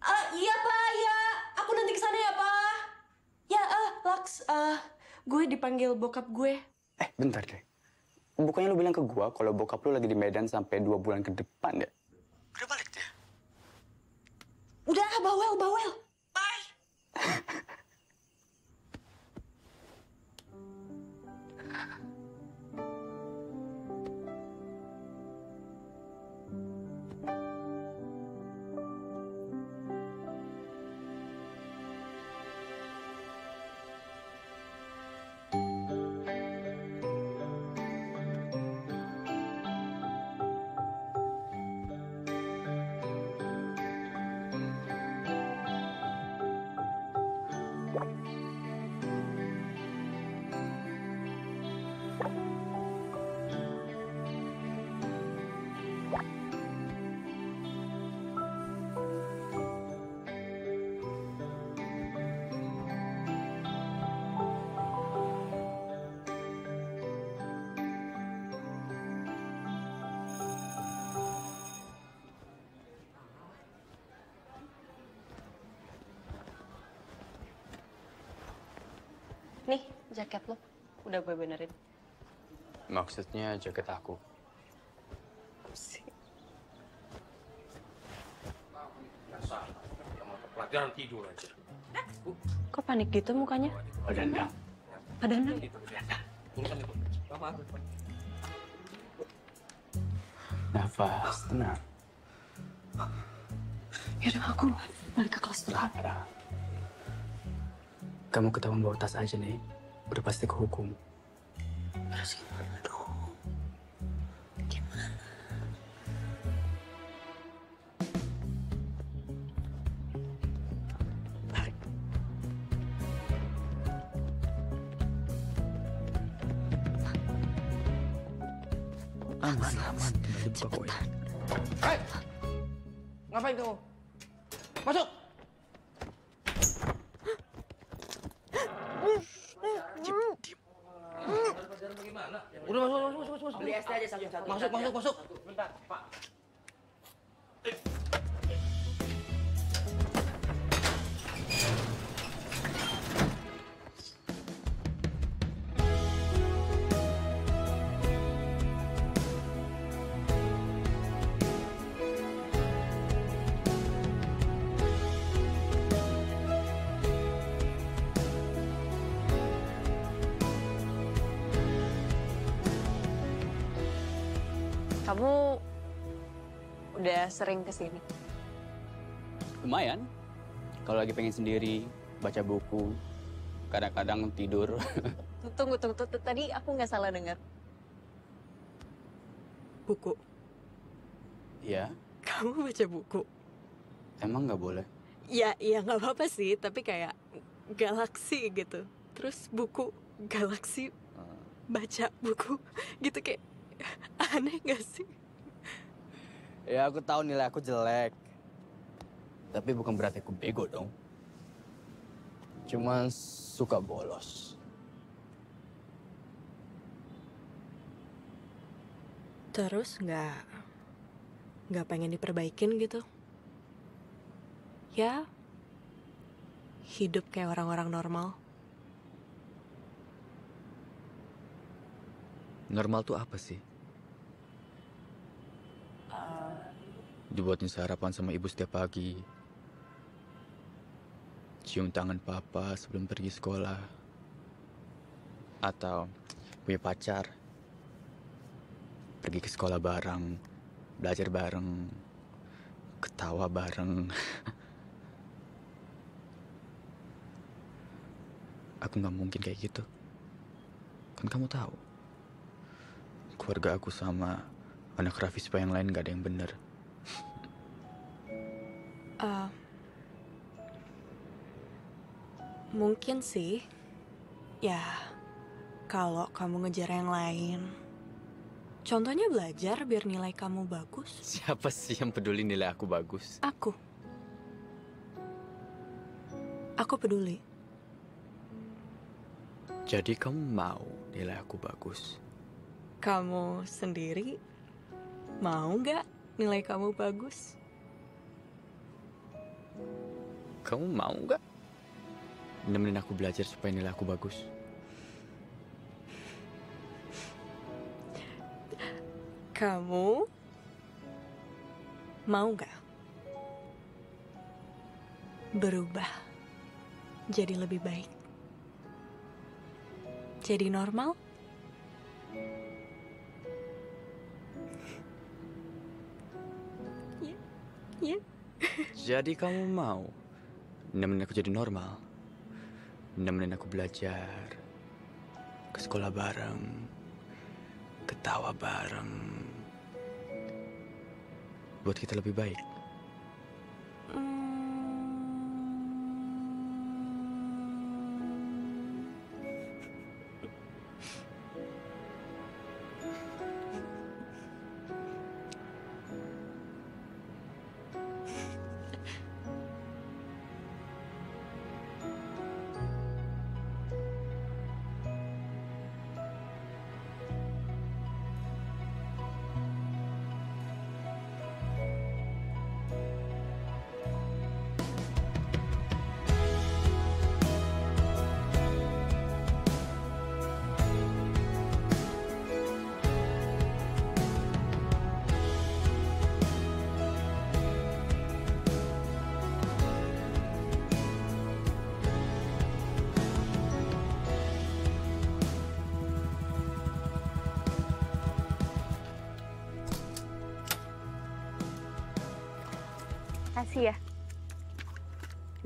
Ah, iya pak, ya. Aku nanti ke sana ya pak. Ya, ah, Laks, ah, gue dipanggil bokap gue. Eh, bentar deh. Bukannya lu bilang ke gua kalau bokap lu lagi di Medan sampai dua bulan ke depan ya? Udah, bawel, bawel. Nih, jaket lo. Udah gue benerin. Maksudnya jaket aku. Pelajaran tidur aja. Kok panik gitu mukanya? Ada enggak? Ada aku. Nafas, tenang. Yaudah, aku balik ke kelas dulu. Kamu ketahuan bawa tas aja nih, udah pasti kehukum. Terus gimana sering ke sini? Lumayan. Kalau lagi pengen sendiri, baca buku, kadang-kadang tidur. Tunggu, tunggu, tunggu. Tadi aku nggak salah dengar. Buku. Iya, Kamu baca buku? emang nggak boleh. Ya, ya nggak apa-apa sih. Tapi kayak galaksi gitu. Terus buku galaksi baca buku gitu kayak aneh gak sih? Ya aku tahu nilai aku jelek. Tapi bukan berarti aku bego dong. Cuma suka bolos. Terus nggak nggak pengen diperbaikin gitu? Ya, hidup kayak orang-orang normal. Normal tuh apa sih? Dibuatin sarapan sama ibu setiap pagi. Cium tangan papa sebelum pergi sekolah. Atau punya pacar. Pergi ke sekolah bareng, belajar bareng, ketawa bareng. Aku nggak mungkin kayak gitu. Kan kamu tahu. Keluarga aku sama anak Raffi Spa yang lain gak ada yang bener. Eh, mungkin sih, ya kalau kamu ngejar yang lain. Contohnya belajar biar nilai kamu bagus. Siapa sih yang peduli nilai aku bagus? Aku. Aku peduli. Jadi kamu mau nilai aku bagus? Kamu sendiri mau nggak nilai kamu bagus? Kamu mau nggak nemenin aku belajar supaya nilai aku bagus? Kamu mau nggak berubah jadi lebih baik? Jadi normal? Ya, ya. Jadi kamu mau nemenin aku jadi normal? Nemenin aku belajar, ke sekolah bareng, ketawa bareng, buat kita lebih baik. Kasih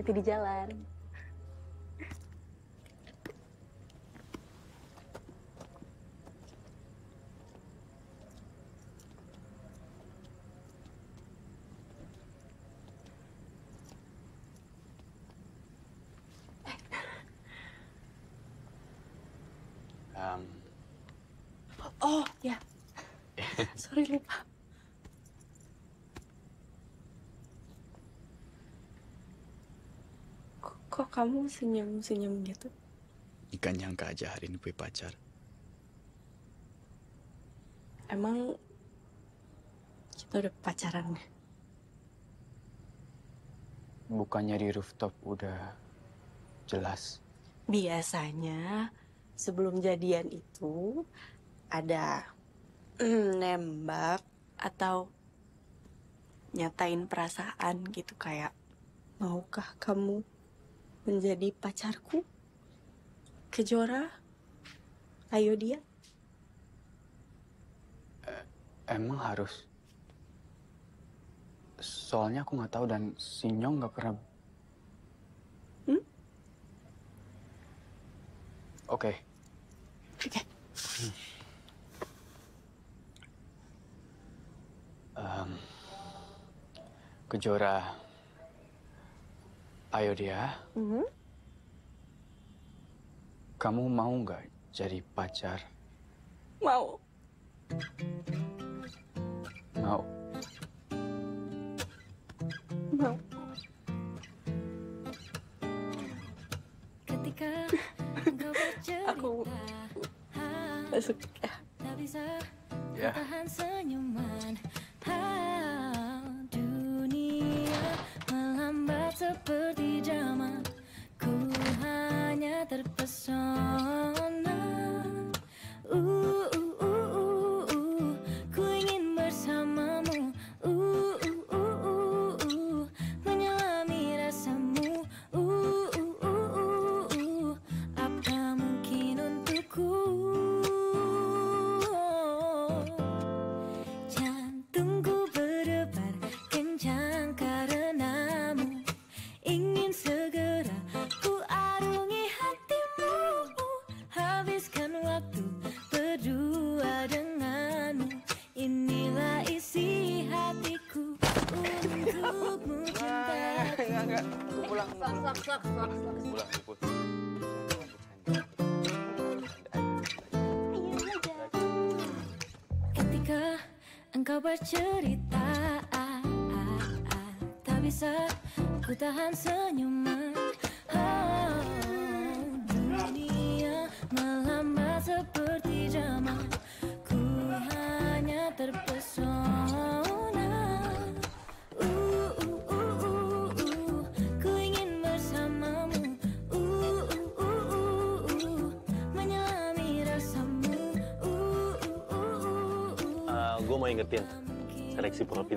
Hati di jalan. Oh, ya. Sorry lupa. Kok, kok kamu senyum-senyum gitu? Ikan nyangka aja hari ini punya pacar. Emang kita udah pacaran ya? Bukannya di rooftop udah jelas. Biasanya sebelum jadian itu ada nembak atau nyatain perasaan gitu kayak maukah kamu menjadi pacarku? Kejora? Ayo dia. Emang harus? Soalnya aku nggak tahu dan si Nyong nggak pernah. Hmm? Oke. Oke. Em, Kejora. Ayo dia. Mhm. Kamu mau nggak jadi pacar? Mau. Mau. Mau. Ketika engkau Aku masuk ya. Ya. tahan seperti zaman Ku hanya terpesona uh.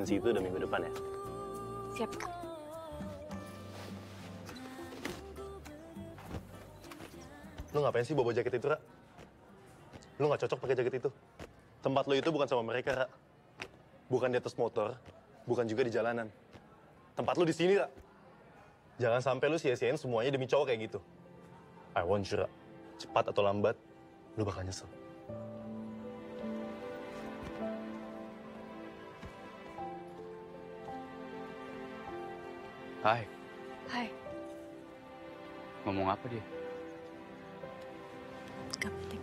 Provinsi itu udah minggu depan ya. Siap. Lu ngapain sih bawa jaket itu, Ra? Lu nggak cocok pakai jaket itu. Tempat lu itu bukan sama mereka, Ra. Bukan di atas motor, bukan juga di jalanan. Tempat lu di sini, Ra. Jangan sampai lu sia-siain semuanya demi cowok kayak gitu. I want you, Ra. Cepat atau lambat, lu bakal nyesel. Hai, Hai, ngomong apa dia? gak penting.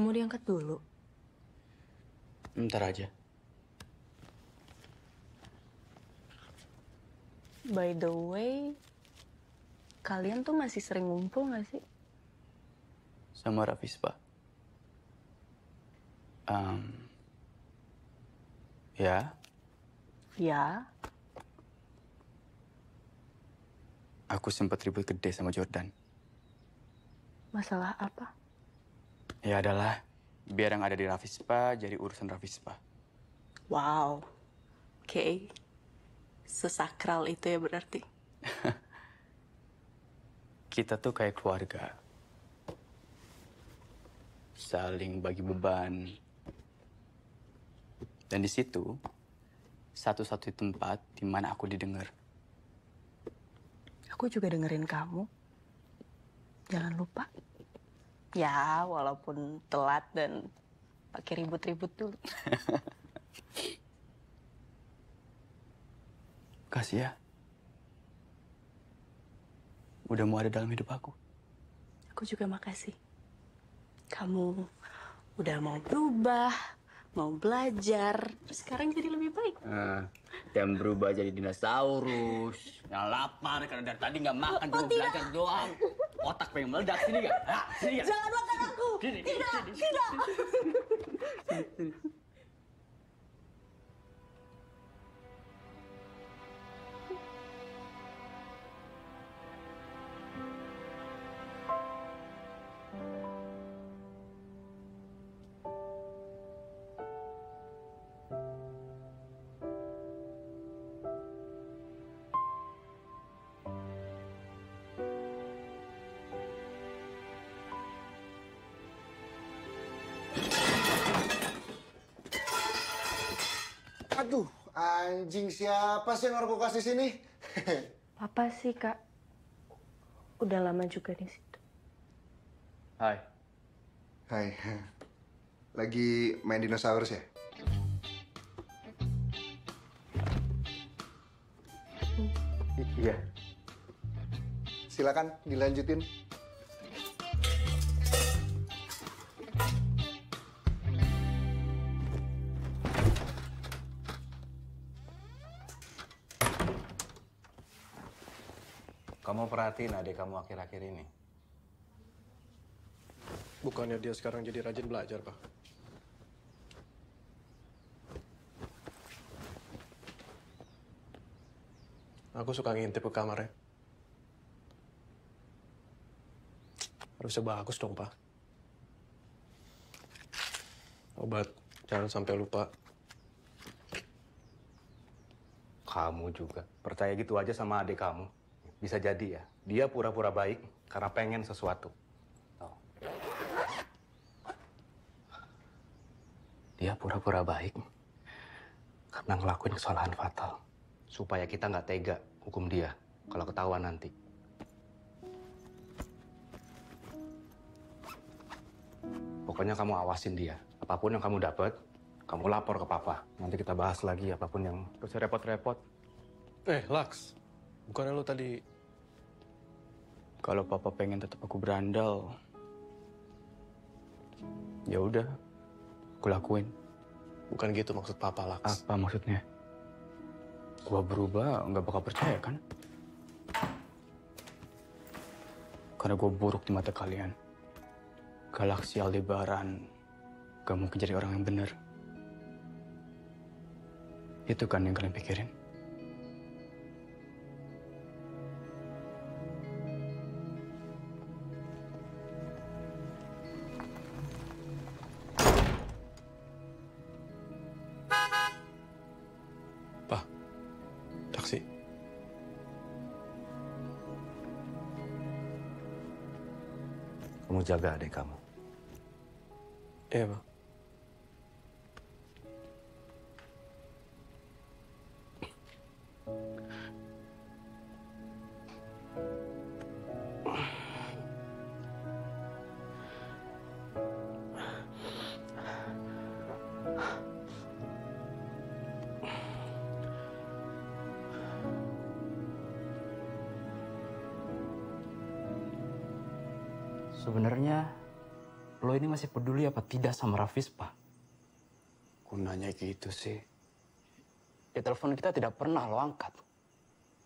Kamu diangkat dulu. Ntar aja. By the way, kalian tuh masih sering ngumpul gak sih? Sama Rafispa. Um, ya, Ya, aku sempat ribut gede sama Jordan. masalah apa? Ya adalah, biar yang ada di Rafispa jadi urusan Rafispa. Wow, oke. Sesakral itu ya berarti. Kita tuh kayak keluarga. Saling bagi beban. Dan di situ, satu-satunya tempat di mana aku didengar. Aku juga dengerin kamu. Jangan lupa. Ya, walaupun telat dan pakai ribut-ribut dulu. Kasih ya. Udah mau ada dalam hidup aku. Aku juga makasih. Kamu udah mau berubah, mau belajar. Sekarang jadi lebih baik. Nah, yang berubah jadi dinosaurus. Yang lapar karena dari tadi nggak makan, Oh, cuma belajar doang. Otak pengen meledak sini nggak? Ah, sini nggak? Jangan makan aku! Sini, Tidak, sini. tidak! Anjing siapa sih yang kulkas di sini? Papa sih, Kak. Udah lama juga di situ. Hai. Hai. Lagi main dinosaurus ya? I- iya. Silakan dilanjutin. Perhatiin adik kamu akhir-akhir ini. Bukannya dia sekarang jadi rajin belajar, Pak. Aku suka ngintip ke kamarnya. Harusnya bagus dong, Pak. Obat, jangan sampai lupa. Kamu juga. Percaya gitu aja sama adik kamu. Bisa jadi ya. Dia pura-pura baik karena pengen sesuatu. Tahu. Dia pura-pura baik karena ngelakuin kesalahan fatal. Supaya kita nggak tega hukum dia kalau ketahuan nanti. Pokoknya kamu awasin dia. Apa pun yang kamu dapat, kamu lapor ke papa. Nanti kita bahas lagi apa pun yang... Gak usah repot-repot. Eh, Lux. Bukannya lu tadi... Kalau papa pengen tetap aku berandal, ya udah, aku lakuin. Bukan gitu maksud papa, Lux. Apa maksudnya? Gua berubah, nggak bakal percaya kan? Karena gue buruk di mata kalian. Galaksi Aldebaran gak mungkin jadi orang yang benar. Itu kan yang kalian pikirin. Jaga adik kamu. Iya. Tidak sama Rafis, Pak? Gunanya gitu sih. Di telepon kita tidak pernah lo angkat.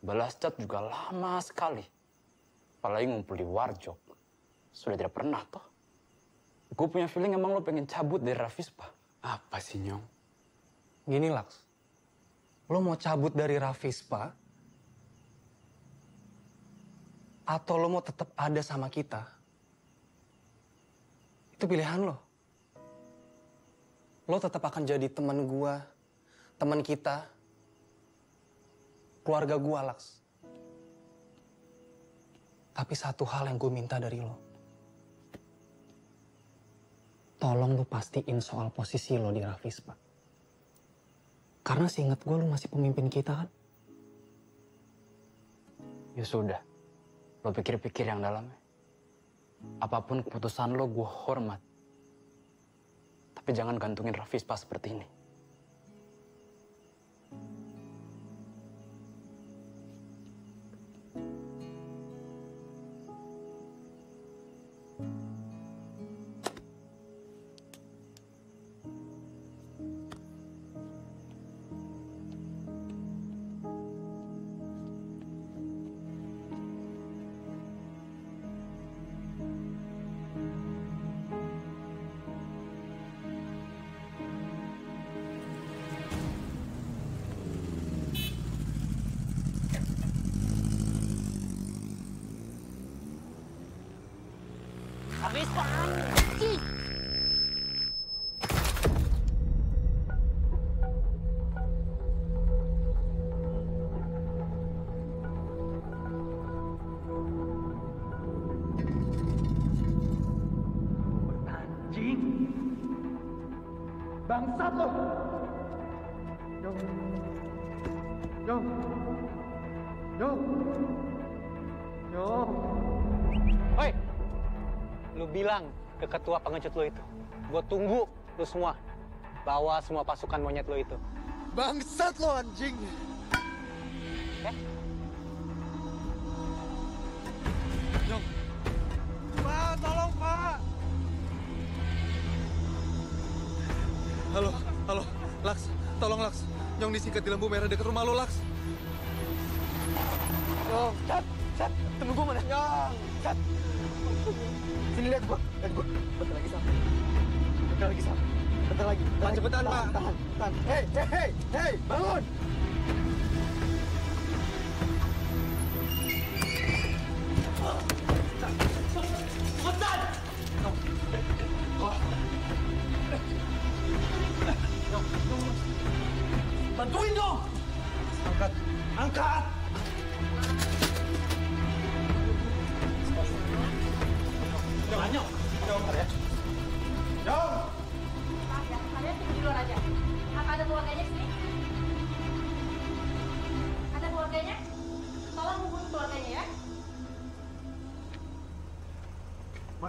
Balas chat juga lama sekali. Apalagi ngumpul di warjok. Sudah tidak pernah toh. Gue punya feeling emang lo pengen cabut dari Rafis, Pak. Apa sih, Nyong? Gini, Laks. Lo mau cabut dari Rafispa? Atau lo mau tetap ada sama kita? Itu pilihan lo. Lo tetap akan jadi teman gua, teman kita, keluarga gua, Laks. Tapi satu hal yang gue minta dari lo. Tolong lo pastiin soal posisi lo di Rafis, Pak. Karena seingat gue lo masih pemimpin kita kan? Ya sudah. Lo pikir-pikir yang dalamnya. Apa pun keputusan lo, gue hormat. Tapi jangan gantungin Rafis pas seperti ini. Lo. Nyong. Nyong. Nyong. Hoi, lu bilang ke ketua pengecut lu itu. Gue tunggu lu semua. Bawa semua pasukan monyet lu itu. Bangsat lo anjing. Disikat di lampu merah dekat rumah lo, Laks. Nyong, cat, cat, temen gue mana? Nyong, cat. Sini lihat gua, lihat gua. Bentar lagi sama. Bentar lagi sama. Bentar lagi. Pak, cepetan, Pak. Tahan, tahan. Hei, hei, hei, hei, bangun.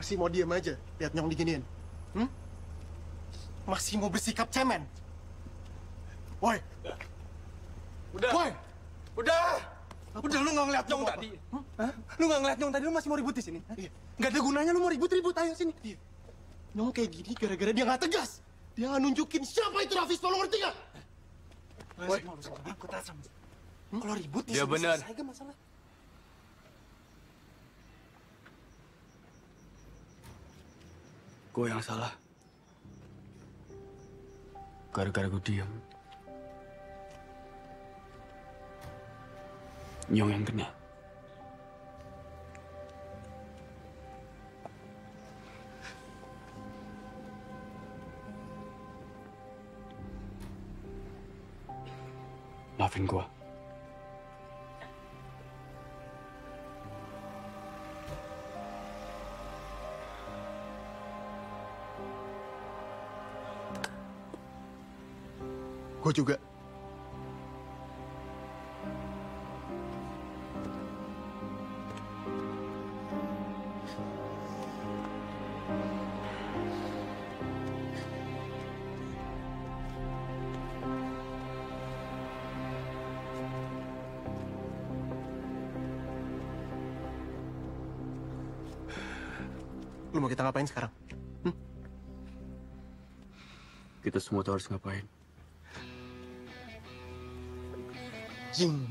Masih mau diem aja, lihat Nyong diginiin. Hmm? Masih mau bersikap cemen? Woi! Udah. Woi! Udah. Udah lu nggak ngeliat Nyong tadi? Hah? Lu nggak ngeliat Nyong tadi, lu masih mau ribut di sini? Iya. Nggak ada gunanya lu mau ribut-ribut, ayo sini. Iya. Nyong kayak gini gara-gara dia nggak tegas. Dia nggak nunjukin siapa itu Rafis, lo ngerti nggak? Woi. Hmm? Kalau ribut di Dia sini benar. gak masalah? Gue yang salah. Gara-gara gue diam. Nyong yang kena. Maafin gue. Gue juga. Lu mau kita ngapain sekarang? Kita semua tuh harus ngapain? Jing.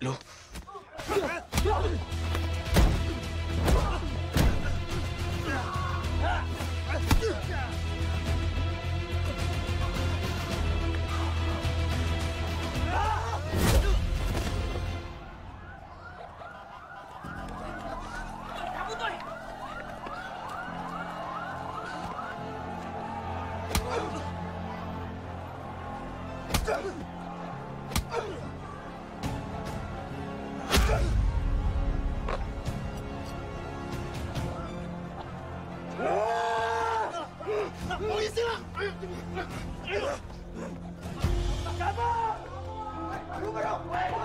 c'est. 小心了。哎呦哎呦哎干什么有没有人回来回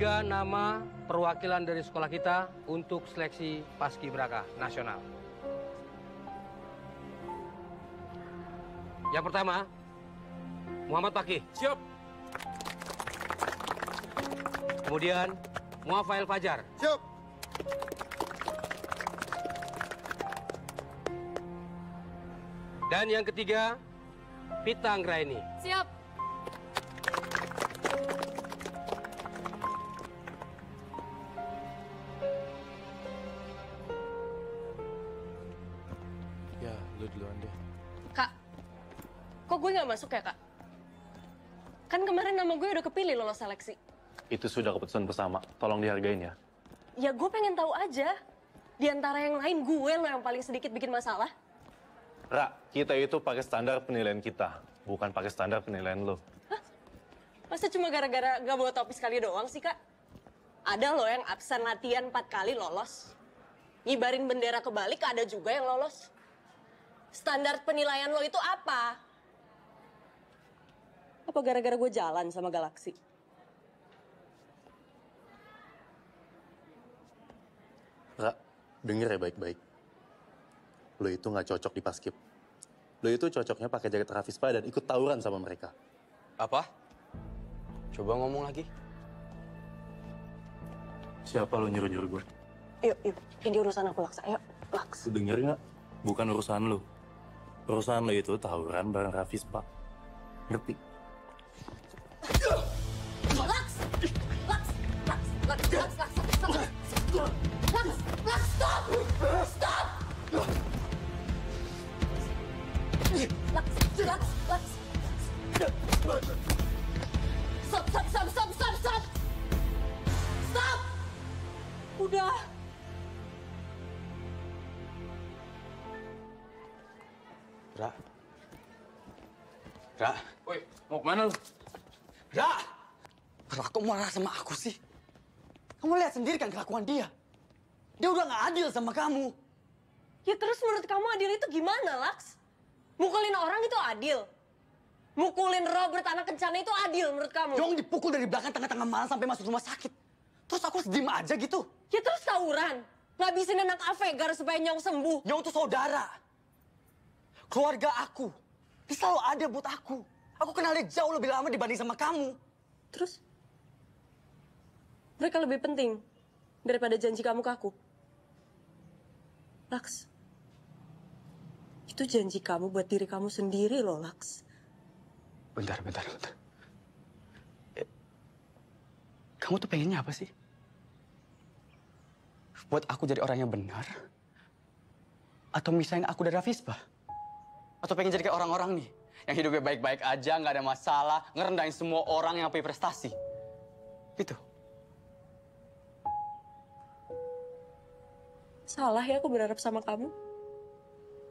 Tiga nama perwakilan dari sekolah kita untuk seleksi Paskibraka nasional. Yang pertama, Muhammad Paki. Siap. Kemudian, Muafail Fajar. Siap. Dan yang ketiga, Pita Anggraini. Siap. Nggak masuk ya kak? Kan kemarin nama gue udah kepilih lolos seleksi. Itu sudah keputusan bersama. Tolong dihargain ya. Ya gue pengen tahu aja. Di antara yang lain gue lo yang paling sedikit bikin masalah. Ra, kita itu pakai standar penilaian kita, bukan pakai standar penilaian lo. Masa cuma gara-gara gak bawa topi sekali doang sih kak? Ada loh yang absen latihan empat kali lolos. Ngibarin bendera kebalik ada juga yang lolos. Standar penilaian lo itu apa? Apa gara-gara gue jalan sama Galaksi? Ra, denger ya baik-baik. Lo itu nggak cocok di paskib. Lo itu cocoknya pakai jaket Rafispa dan ikut tawuran sama mereka. Apa? Coba ngomong lagi. Siapa lo nyuruh-nyuruh gue? Yuk, yuk. Ini urusan aku, Laks. Ayo, Laks. Lo denger nggak? Bukan urusan lo. Urusan lo itu tawuran bareng Rafispa. Ngerti? Ra. Ra. Woi, mau kemana lu? Ra! Ra, kok marah sama aku sih? Kamu lihat sendiri kan kelakuan dia. Dia udah gak adil sama kamu. Ya terus menurut kamu adil itu gimana, Laks? Mukulin orang itu adil? Mukulin Robert anak kencana itu adil menurut kamu? Jong dipukul dari belakang tengah-tengah malam sampai masuk rumah sakit. Terus aku harus diem aja gitu. Ya terus tawuran. Ngabisin anak Avegar supaya Nyong sembuh. Nyong tuh saudara. Keluarga aku. Dia selalu ada buat aku. Aku kenal dia jauh lebih lama dibanding sama kamu. Terus? Mereka lebih penting daripada janji kamu ke aku. Laks. Itu janji kamu buat diri kamu sendiri loh, Laks. Bentar, bentar, bentar. Eh, Kamu tuh pengennya apa sih? Buat aku jadi orang yang benar? Atau misahin aku dari Rafisba? Atau pengen jadi kayak orang-orang nih? Yang hidupnya baik-baik aja, nggak ada masalah, ngerendahin semua orang yang punya prestasi. Itu. Salah ya aku berharap sama kamu.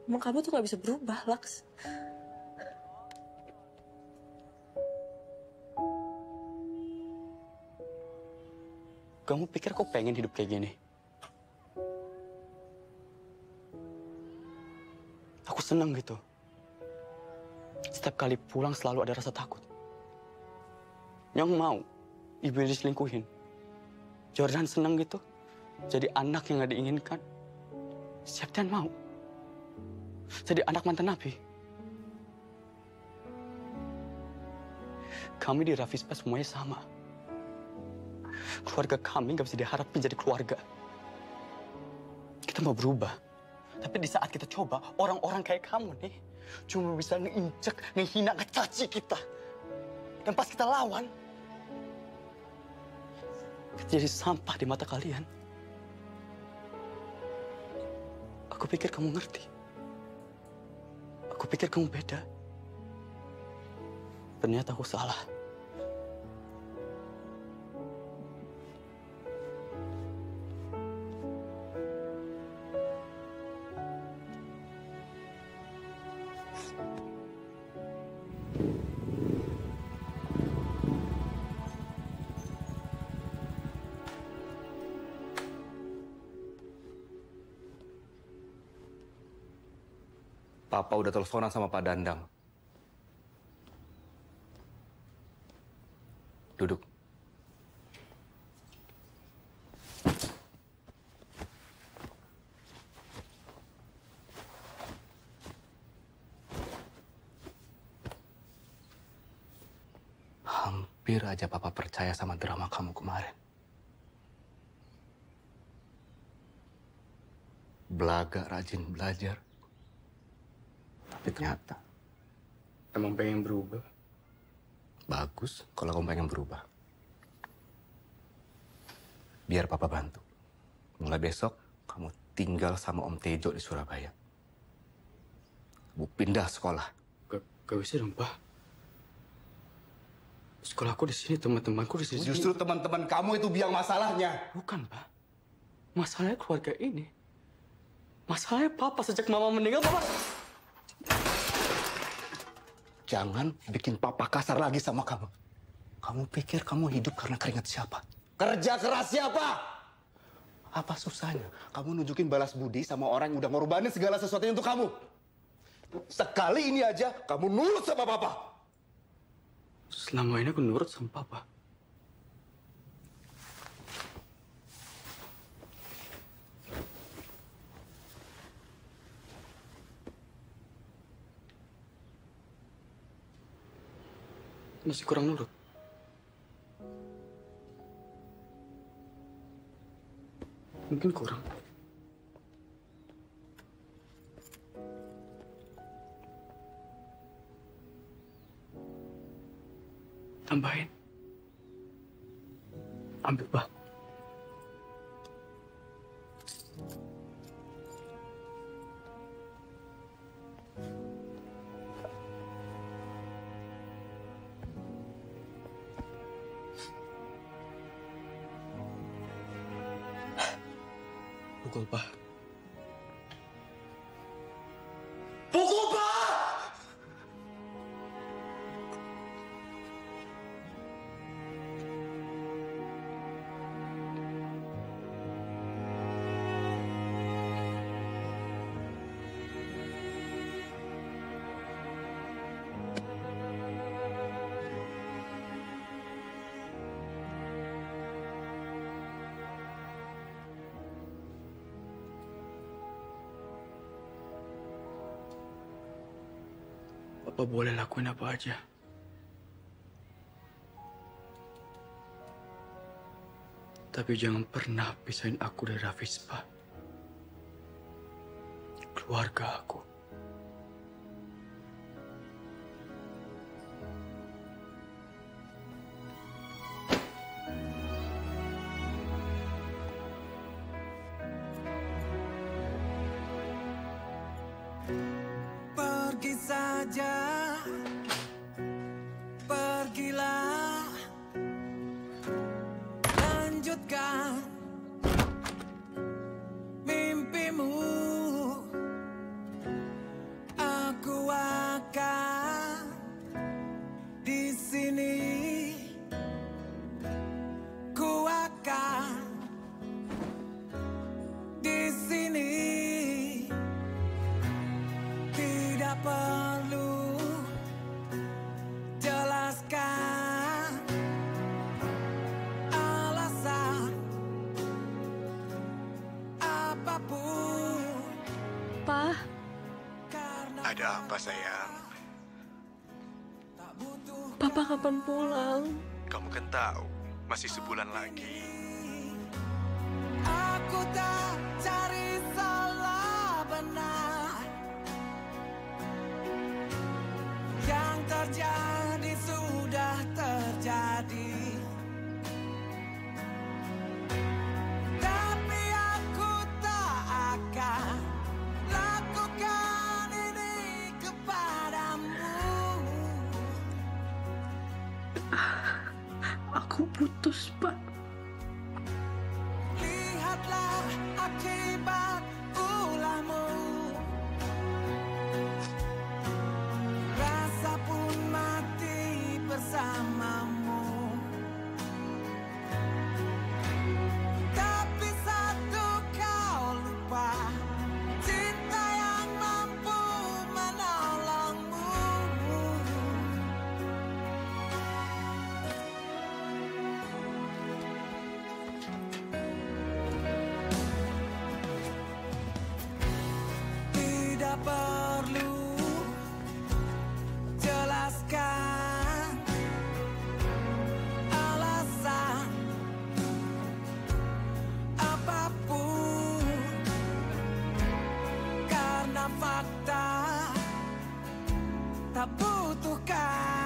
Emang kamu tuh gak bisa berubah, Laks. Kamu pikir kok pengen hidup kayak gini? Aku seneng gitu. Setiap kali pulang selalu ada rasa takut. Nyong mau ibunya diselingkuhin. Jordan seneng gitu. Jadi anak yang gak diinginkan. Septian mau. Jadi anak mantan Nabi. Kami di Rafispa semuanya sama. Keluarga kami gak bisa diharapin jadi keluarga. Kita mau berubah. Tapi di saat kita coba, orang-orang kayak kamu nih cuma bisa ngeinjek, ngehina, ngecaci kita. Dan pas kita lawan, kita jadi sampah di mata kalian. Aku pikir kamu ngerti. Aku pikir kamu beda. Ternyata aku salah. Papa udah teleponan sama Pak Dandang. Duduk. Hampir aja Papa percaya sama drama kamu kemarin. Belaga rajin belajar. Ternyata Emang pengen berubah? bagus kalau kamu pengen berubah. Biar Papa bantu. Mulai besok kamu tinggal sama Om Tejo di Surabaya. Kamu pindah sekolah. Gak, gak bisa dong, Pak. Sekolahku di sini, teman-temanku di sini. Justru teman-teman kamu itu biang masalahnya. Bukan, Pak. Masalahnya keluarga ini. Masalahnya Papa sejak Mama meninggal, Papa... Jangan bikin papa kasar lagi sama kamu. Kamu pikir kamu hidup karena keringat siapa? Kerja keras siapa? Apa susahnya kamu nunjukin balas budi sama orang yang udah ngorbanin segala sesuatunya untuk kamu? Sekali ini aja kamu nurut sama papa. Selama ini aku nurut sama Papa. Masih kurang nurut. Mungkin kurang. Tambahin. Ambil, Pak. Papa boleh lakuin apa aja. Tapi jangan pernah pisahin aku dari Rafispa. Keluarga aku. Aku machucar.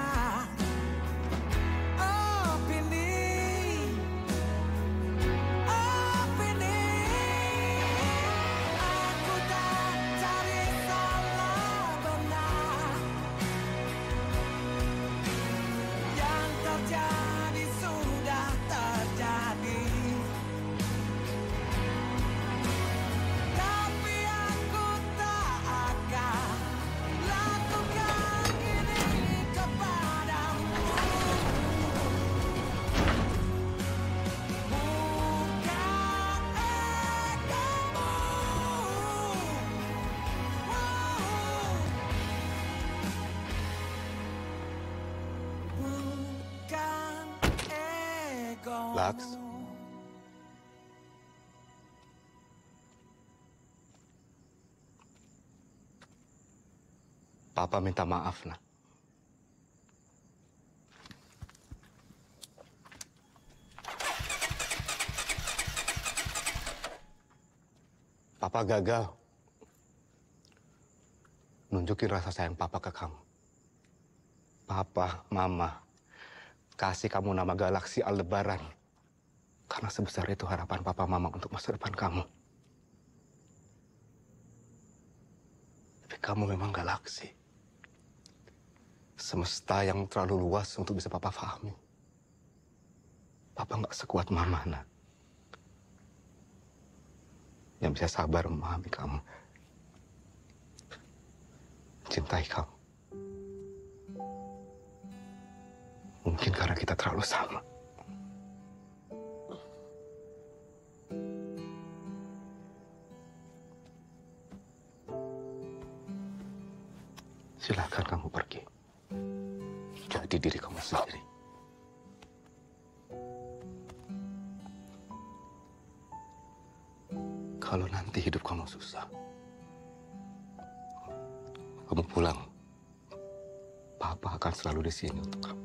Papa minta maaf, nak. Papa gagal. Nunjukin rasa sayang Papa ke kamu. Papa, Mama, kasih kamu nama Galaksi Aldebaran. Karena sebesar itu harapan Papa Mama untuk masa depan kamu. Tapi kamu memang galaksi. Semesta yang terlalu luas untuk bisa Papa pahami. Papa nggak sekuat Mama, nak. Yang bisa sabar memahami kamu. Cintai kamu. Mungkin karena kita terlalu sama. Silakan kamu pergi. Jadi diri kamu sendiri. Kalau nanti hidup kamu susah, kamu pulang. Papa akan selalu di sini untuk kamu.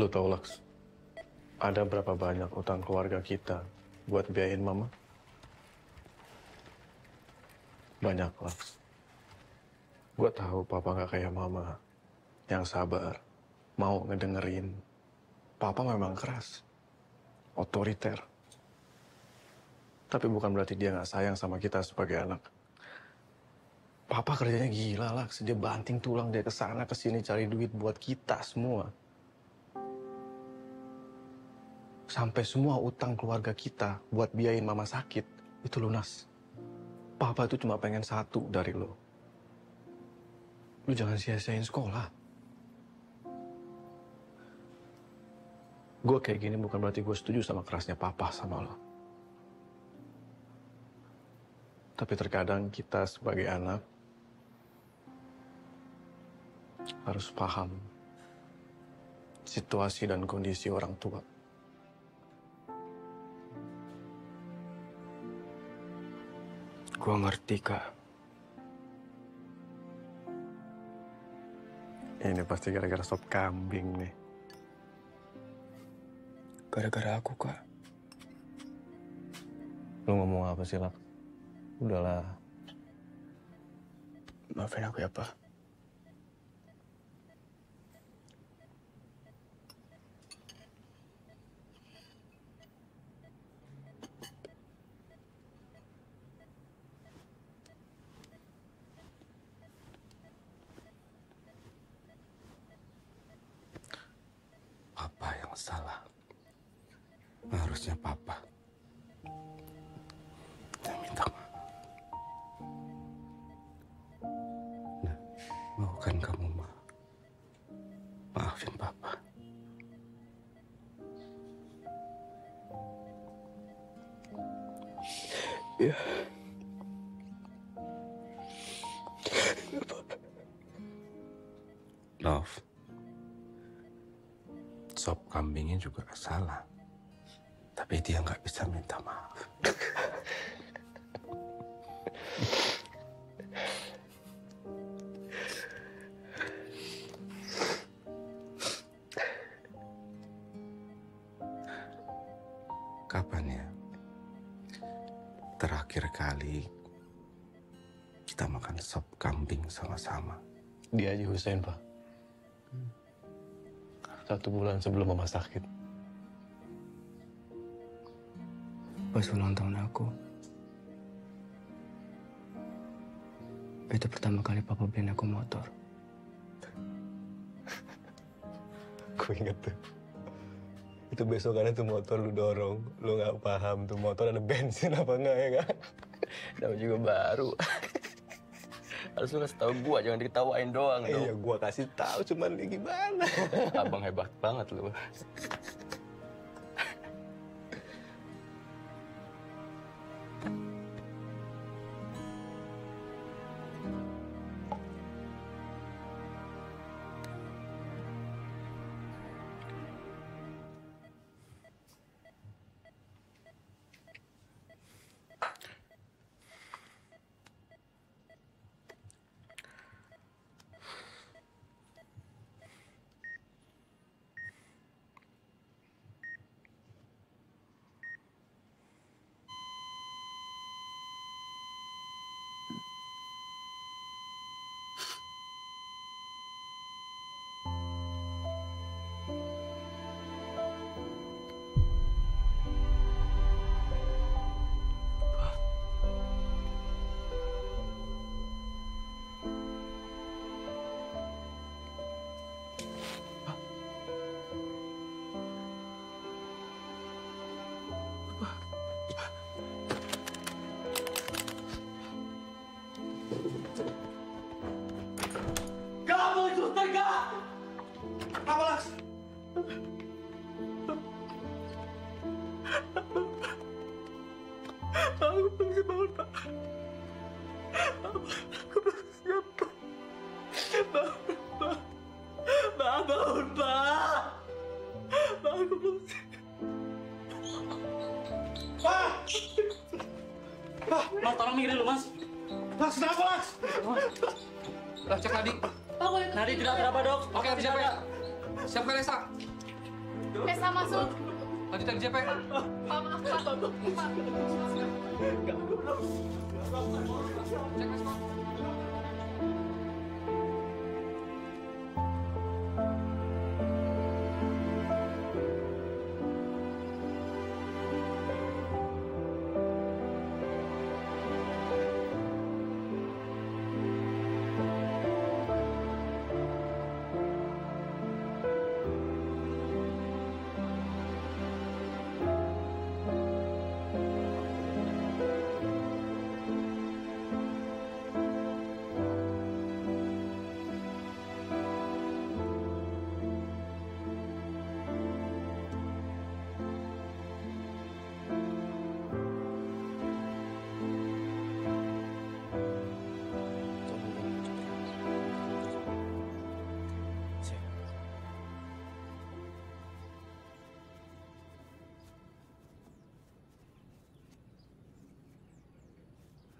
Lu tahu, Laks. Ada berapa banyak utang keluarga kita buat biayain mama? Banyak lah. Gue tahu papa gak kayak mama. Yang sabar. Mau ngedengerin. Papa memang keras. Otoriter. Tapi bukan berarti dia gak sayang sama kita sebagai anak. Papa kerjanya gila lah. Dia banting tulang dia ke sana ke sini cari duit buat kita semua. Sampai semua utang keluarga kita buat biayain mama sakit itu lunas. Papa itu cuma pengen satu dari lo. Lu jangan sia-siain sekolah. Gue kayak gini bukan berarti gue setuju sama kerasnya papa sama lo. Tapi terkadang kita sebagai anak harus paham situasi dan kondisi orang tua. Gua ngerti, Kak. Ini pasti gara-gara sop kambing nih. Gara-gara aku, Kak. Lu ngomong apa sih, Lak? Udahlah. Maafin aku ya, Pak. Salah. Tapi dia nggak bisa minta maaf. Kapan ya? Terakhir kali kita makan sop kambing sama-sama. Dia aja Hussein, Pak. Satu bulan sebelum mama sakit. Pas ulang tahun aku. Itu pertama kali papa beliin aku motor. Gue inget tuh. Itu besokannya tuh motor lu dorong. Lu nggak paham tuh motor ada bensin apa enggak ya kan? Nama juga baru. Harus lu kasih tahu gua, jangan diketawain doang dong. Iya, gua kasih tahu cuman ya gimana. Abang hebat banget lu.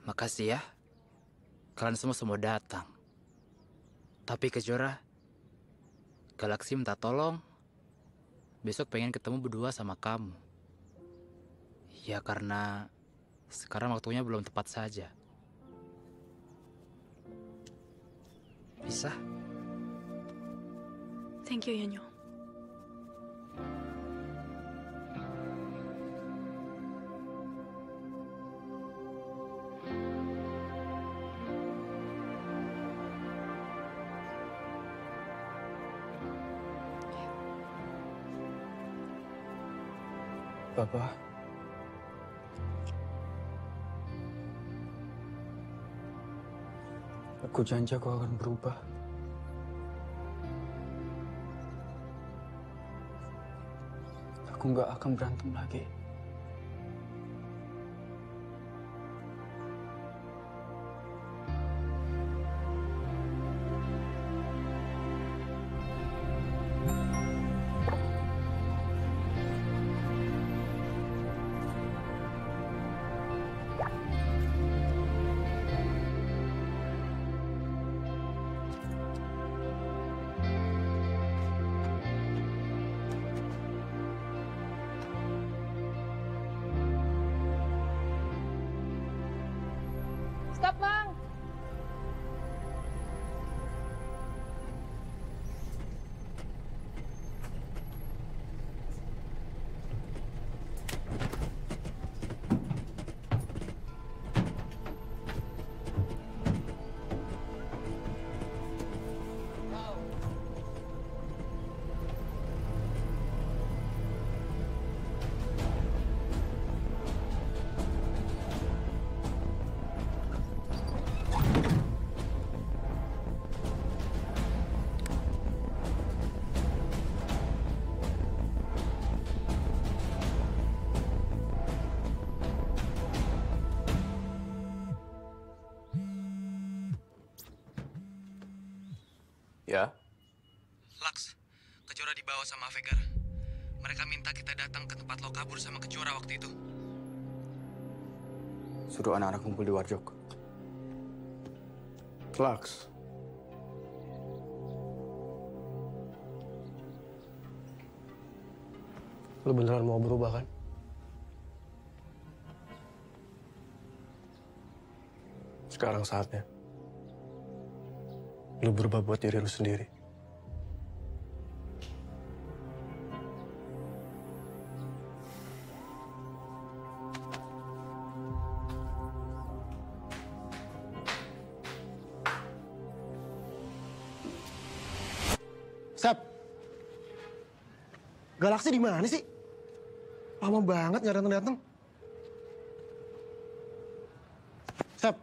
Makasih ya. Kalian semua semua datang. Tapi Kejora, Galaksi minta tolong. Besok pengen ketemu berdua sama kamu. Ya karena sekarang waktunya belum tepat saja. Bisa? Thank you, Yonyo. Papa. Aku janji aku akan berubah. Aku nggak akan berantem lagi. Mang. Dibawa sama Vegar. Mereka minta kita datang ke tempat lo kabur sama Kejora waktu itu. Suruh anak-anak kumpul di Warjok. Lux. Lu beneran mau berubah kan? Sekarang saatnya. Lu berubah buat diri lu sendiri. Galaksi di mana sih? Lama banget nggak datang-datang. Sep.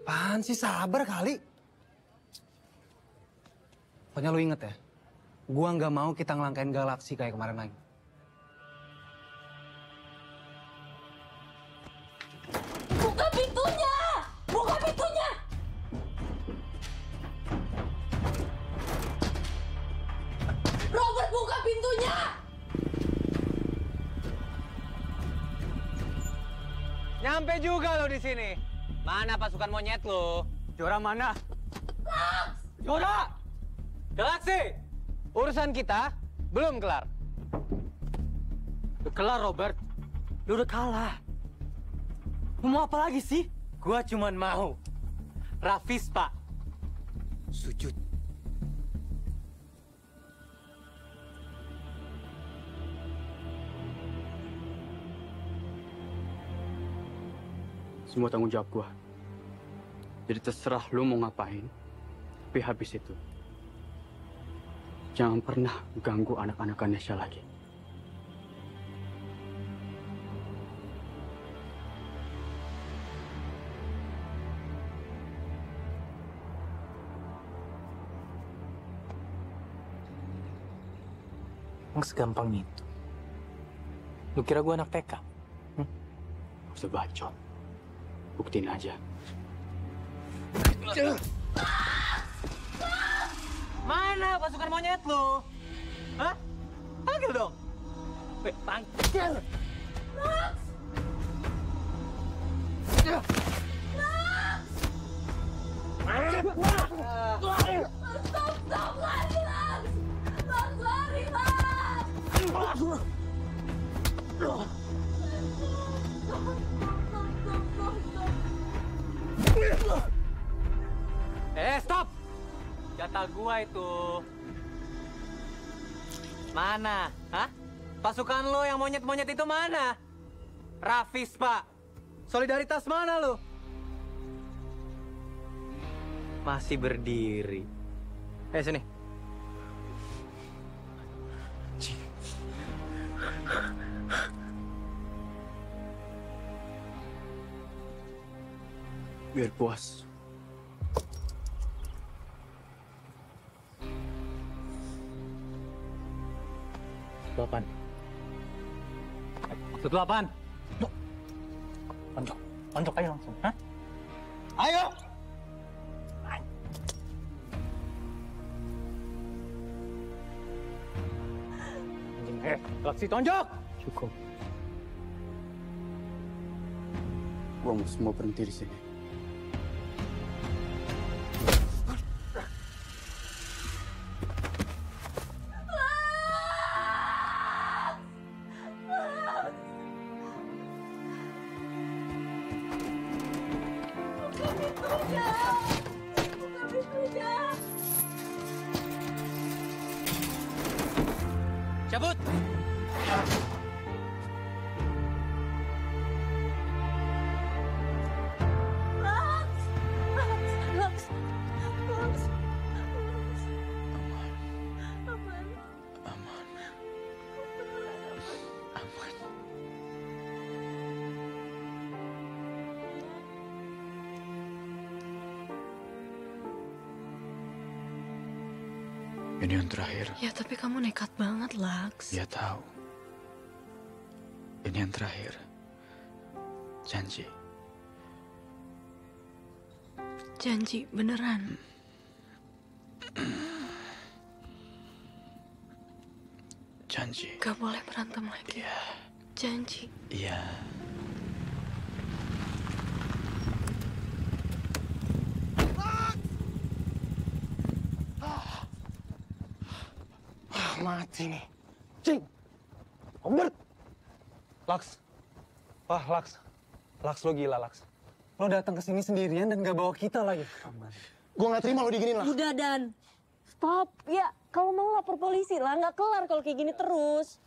Apaan sih sabar kali? Pokoknya lu inget ya, gua nggak mau kita ngelangkain galaksi kayak kemarin lagi. Di sini. Mana pasukan monyet lo? Jora mana? Jora! Galaksi! Urusan kita belum kelar. Udah kelar, Robert. Lu udah kalah. Lu mau apa lagi sih? Gua cuman mau. Rafis, Pak. Sujud. Semua tanggung jawab gua. Jadi terserah lu mau ngapain. Tapi habis itu, jangan pernah ganggu anak-anak Ganesha lagi. Emang segampang itu? Lu kira gua anak TK? Gak usah bacot. Buktiin aja. Mana pasukan monyet lu? Hah? Panggil dong. Weh, panggil. Stop, stop, lari, Max! Max, lari, Max! Gua itu. Mana? Hah? Pasukan lo yang monyet-monyet itu mana? Rafis, Pak. Solidaritas mana lo? Masih berdiri. Eh, sini. Biar puas. Apaan? Maksud lu apaan? Tonjok. Tonjok aja langsung. Hah? Ayo! Anjing, eh, Laksi tonjok! Cukup. Gua mau semua berhenti di sini. Yang terakhir. Ya tapi kamu nekat banget, Laks. Ya tahu. Ini yang terakhir. Janji. Janji, beneran. Janji. Gak boleh berantem lagi. Janji. Iya. Ah, nih. Cing! Robert! Laks. Wah, Laks. Laks lo gila, Laks. Lo datang ke sini sendirian dan gak bawa kita lagi. Gue gak terima lo diginin lah. Udah Dan, stop. Ya kalau mau lapor polisi lah, nggak kelar kalau kayak gini terus.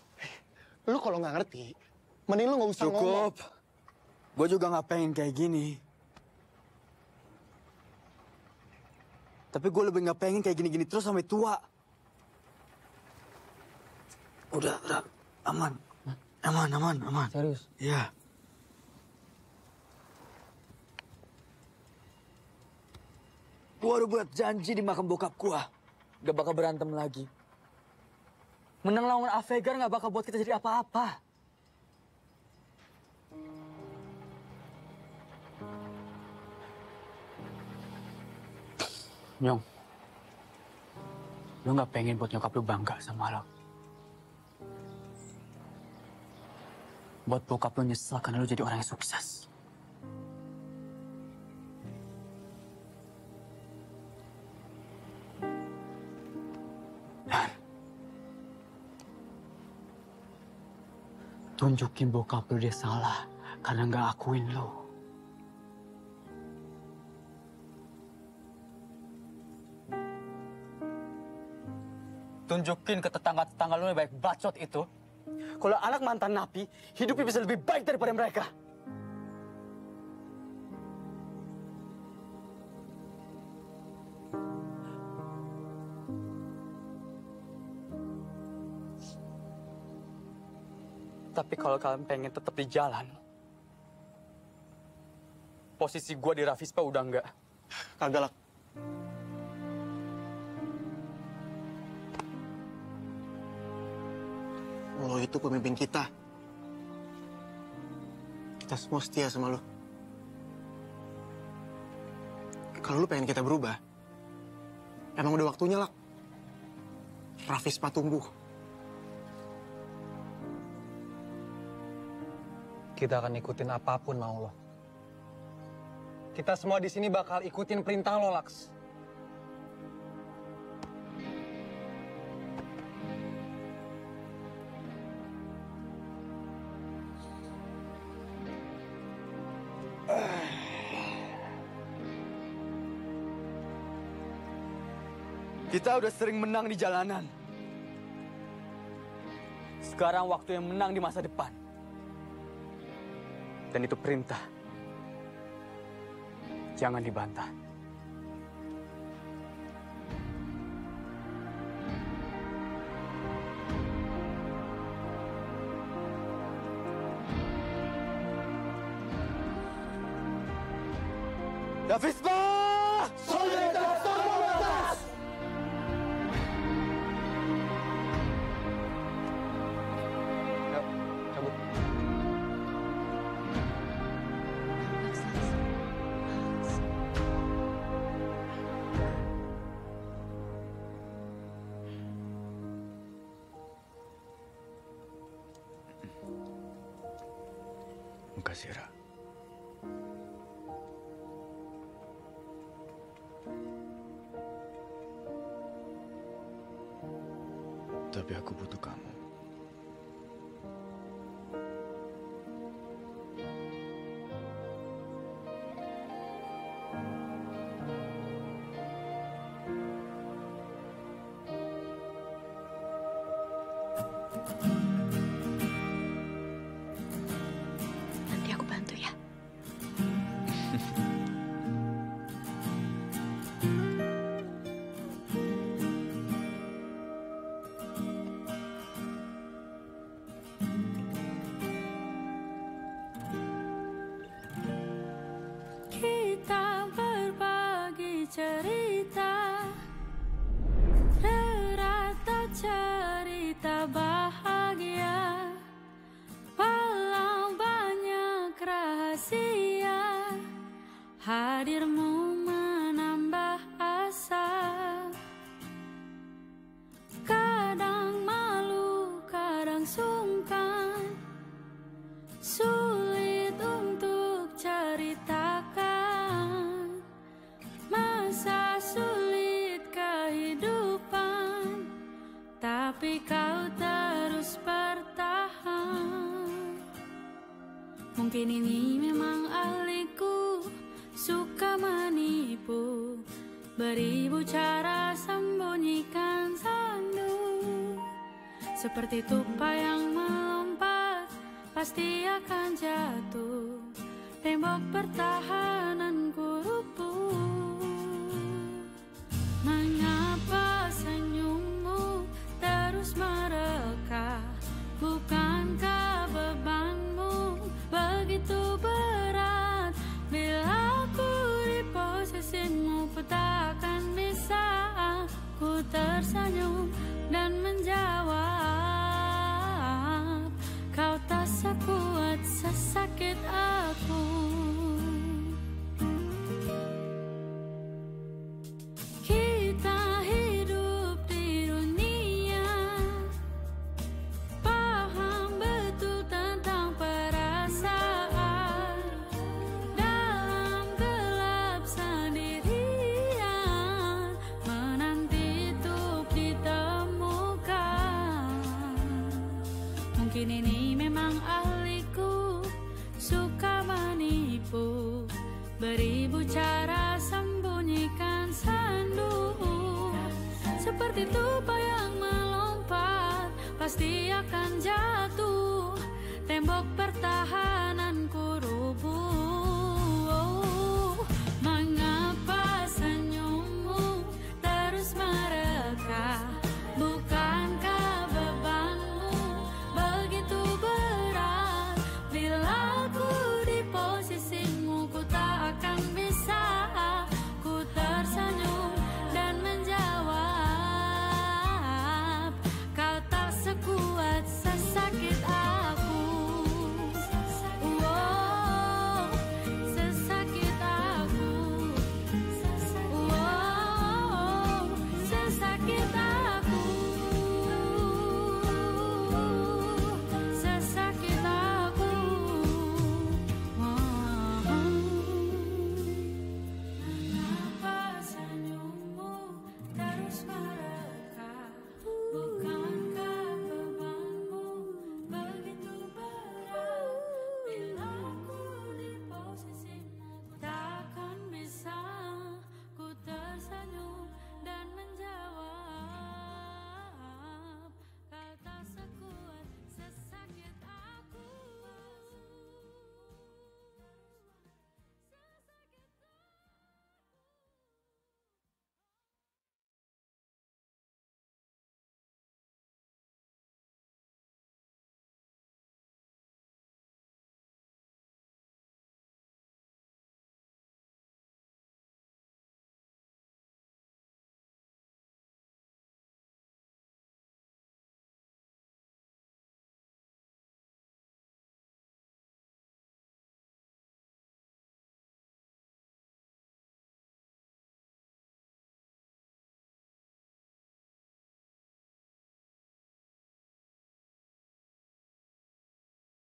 Lu kalau nggak ngerti, mending lu nggak usah ngomong. Cukup. Gue juga nggak pengen kayak gini. Tapi gue lebih nggak pengen kayak gini-gini terus sampai tua. Udah, udah. Aman. Aman, aman, aman. Serius? Iya. Gue udah buat janji di makam bokap gue. Gak bakal berantem lagi. Menang lawan Avegar gak bakal buat kita jadi apa-apa. Nyong, lu gak pengen buat nyokap lu bangga sama lo. Buat bokap lu nyesel karena lu jadi orang yang sukses. Dan Tunjukin bokap lu dia salah karena nggak akuin lo. Tunjukin ke tetangga-tetangga lu yang baik bacot itu. Kalau anak mantan napi, hidupnya bisa lebih baik daripada mereka. Tapi kalau kalian pengen tetap di jalan, posisi gua di Rafispa udah enggak. Kagak itu pemimpin kita. Kita semua setia sama lo. Kalau lu pengen kita berubah, emang udah waktunya lah. Rafis tumbuh. Kita akan ikutin apa pun mau lo. Kita semua di sini bakal ikutin perintah lo, Laks. Kita udah sering menang di jalanan. Sekarang waktu yang menang di masa depan. Dan itu perintah. Jangan dibantah. Mungkin ini memang ahliku Suka menipu. Beribu cara sembunyikan sandu. Seperti tupai yang melompat Pasti akan jatuh. Tembok pertahananku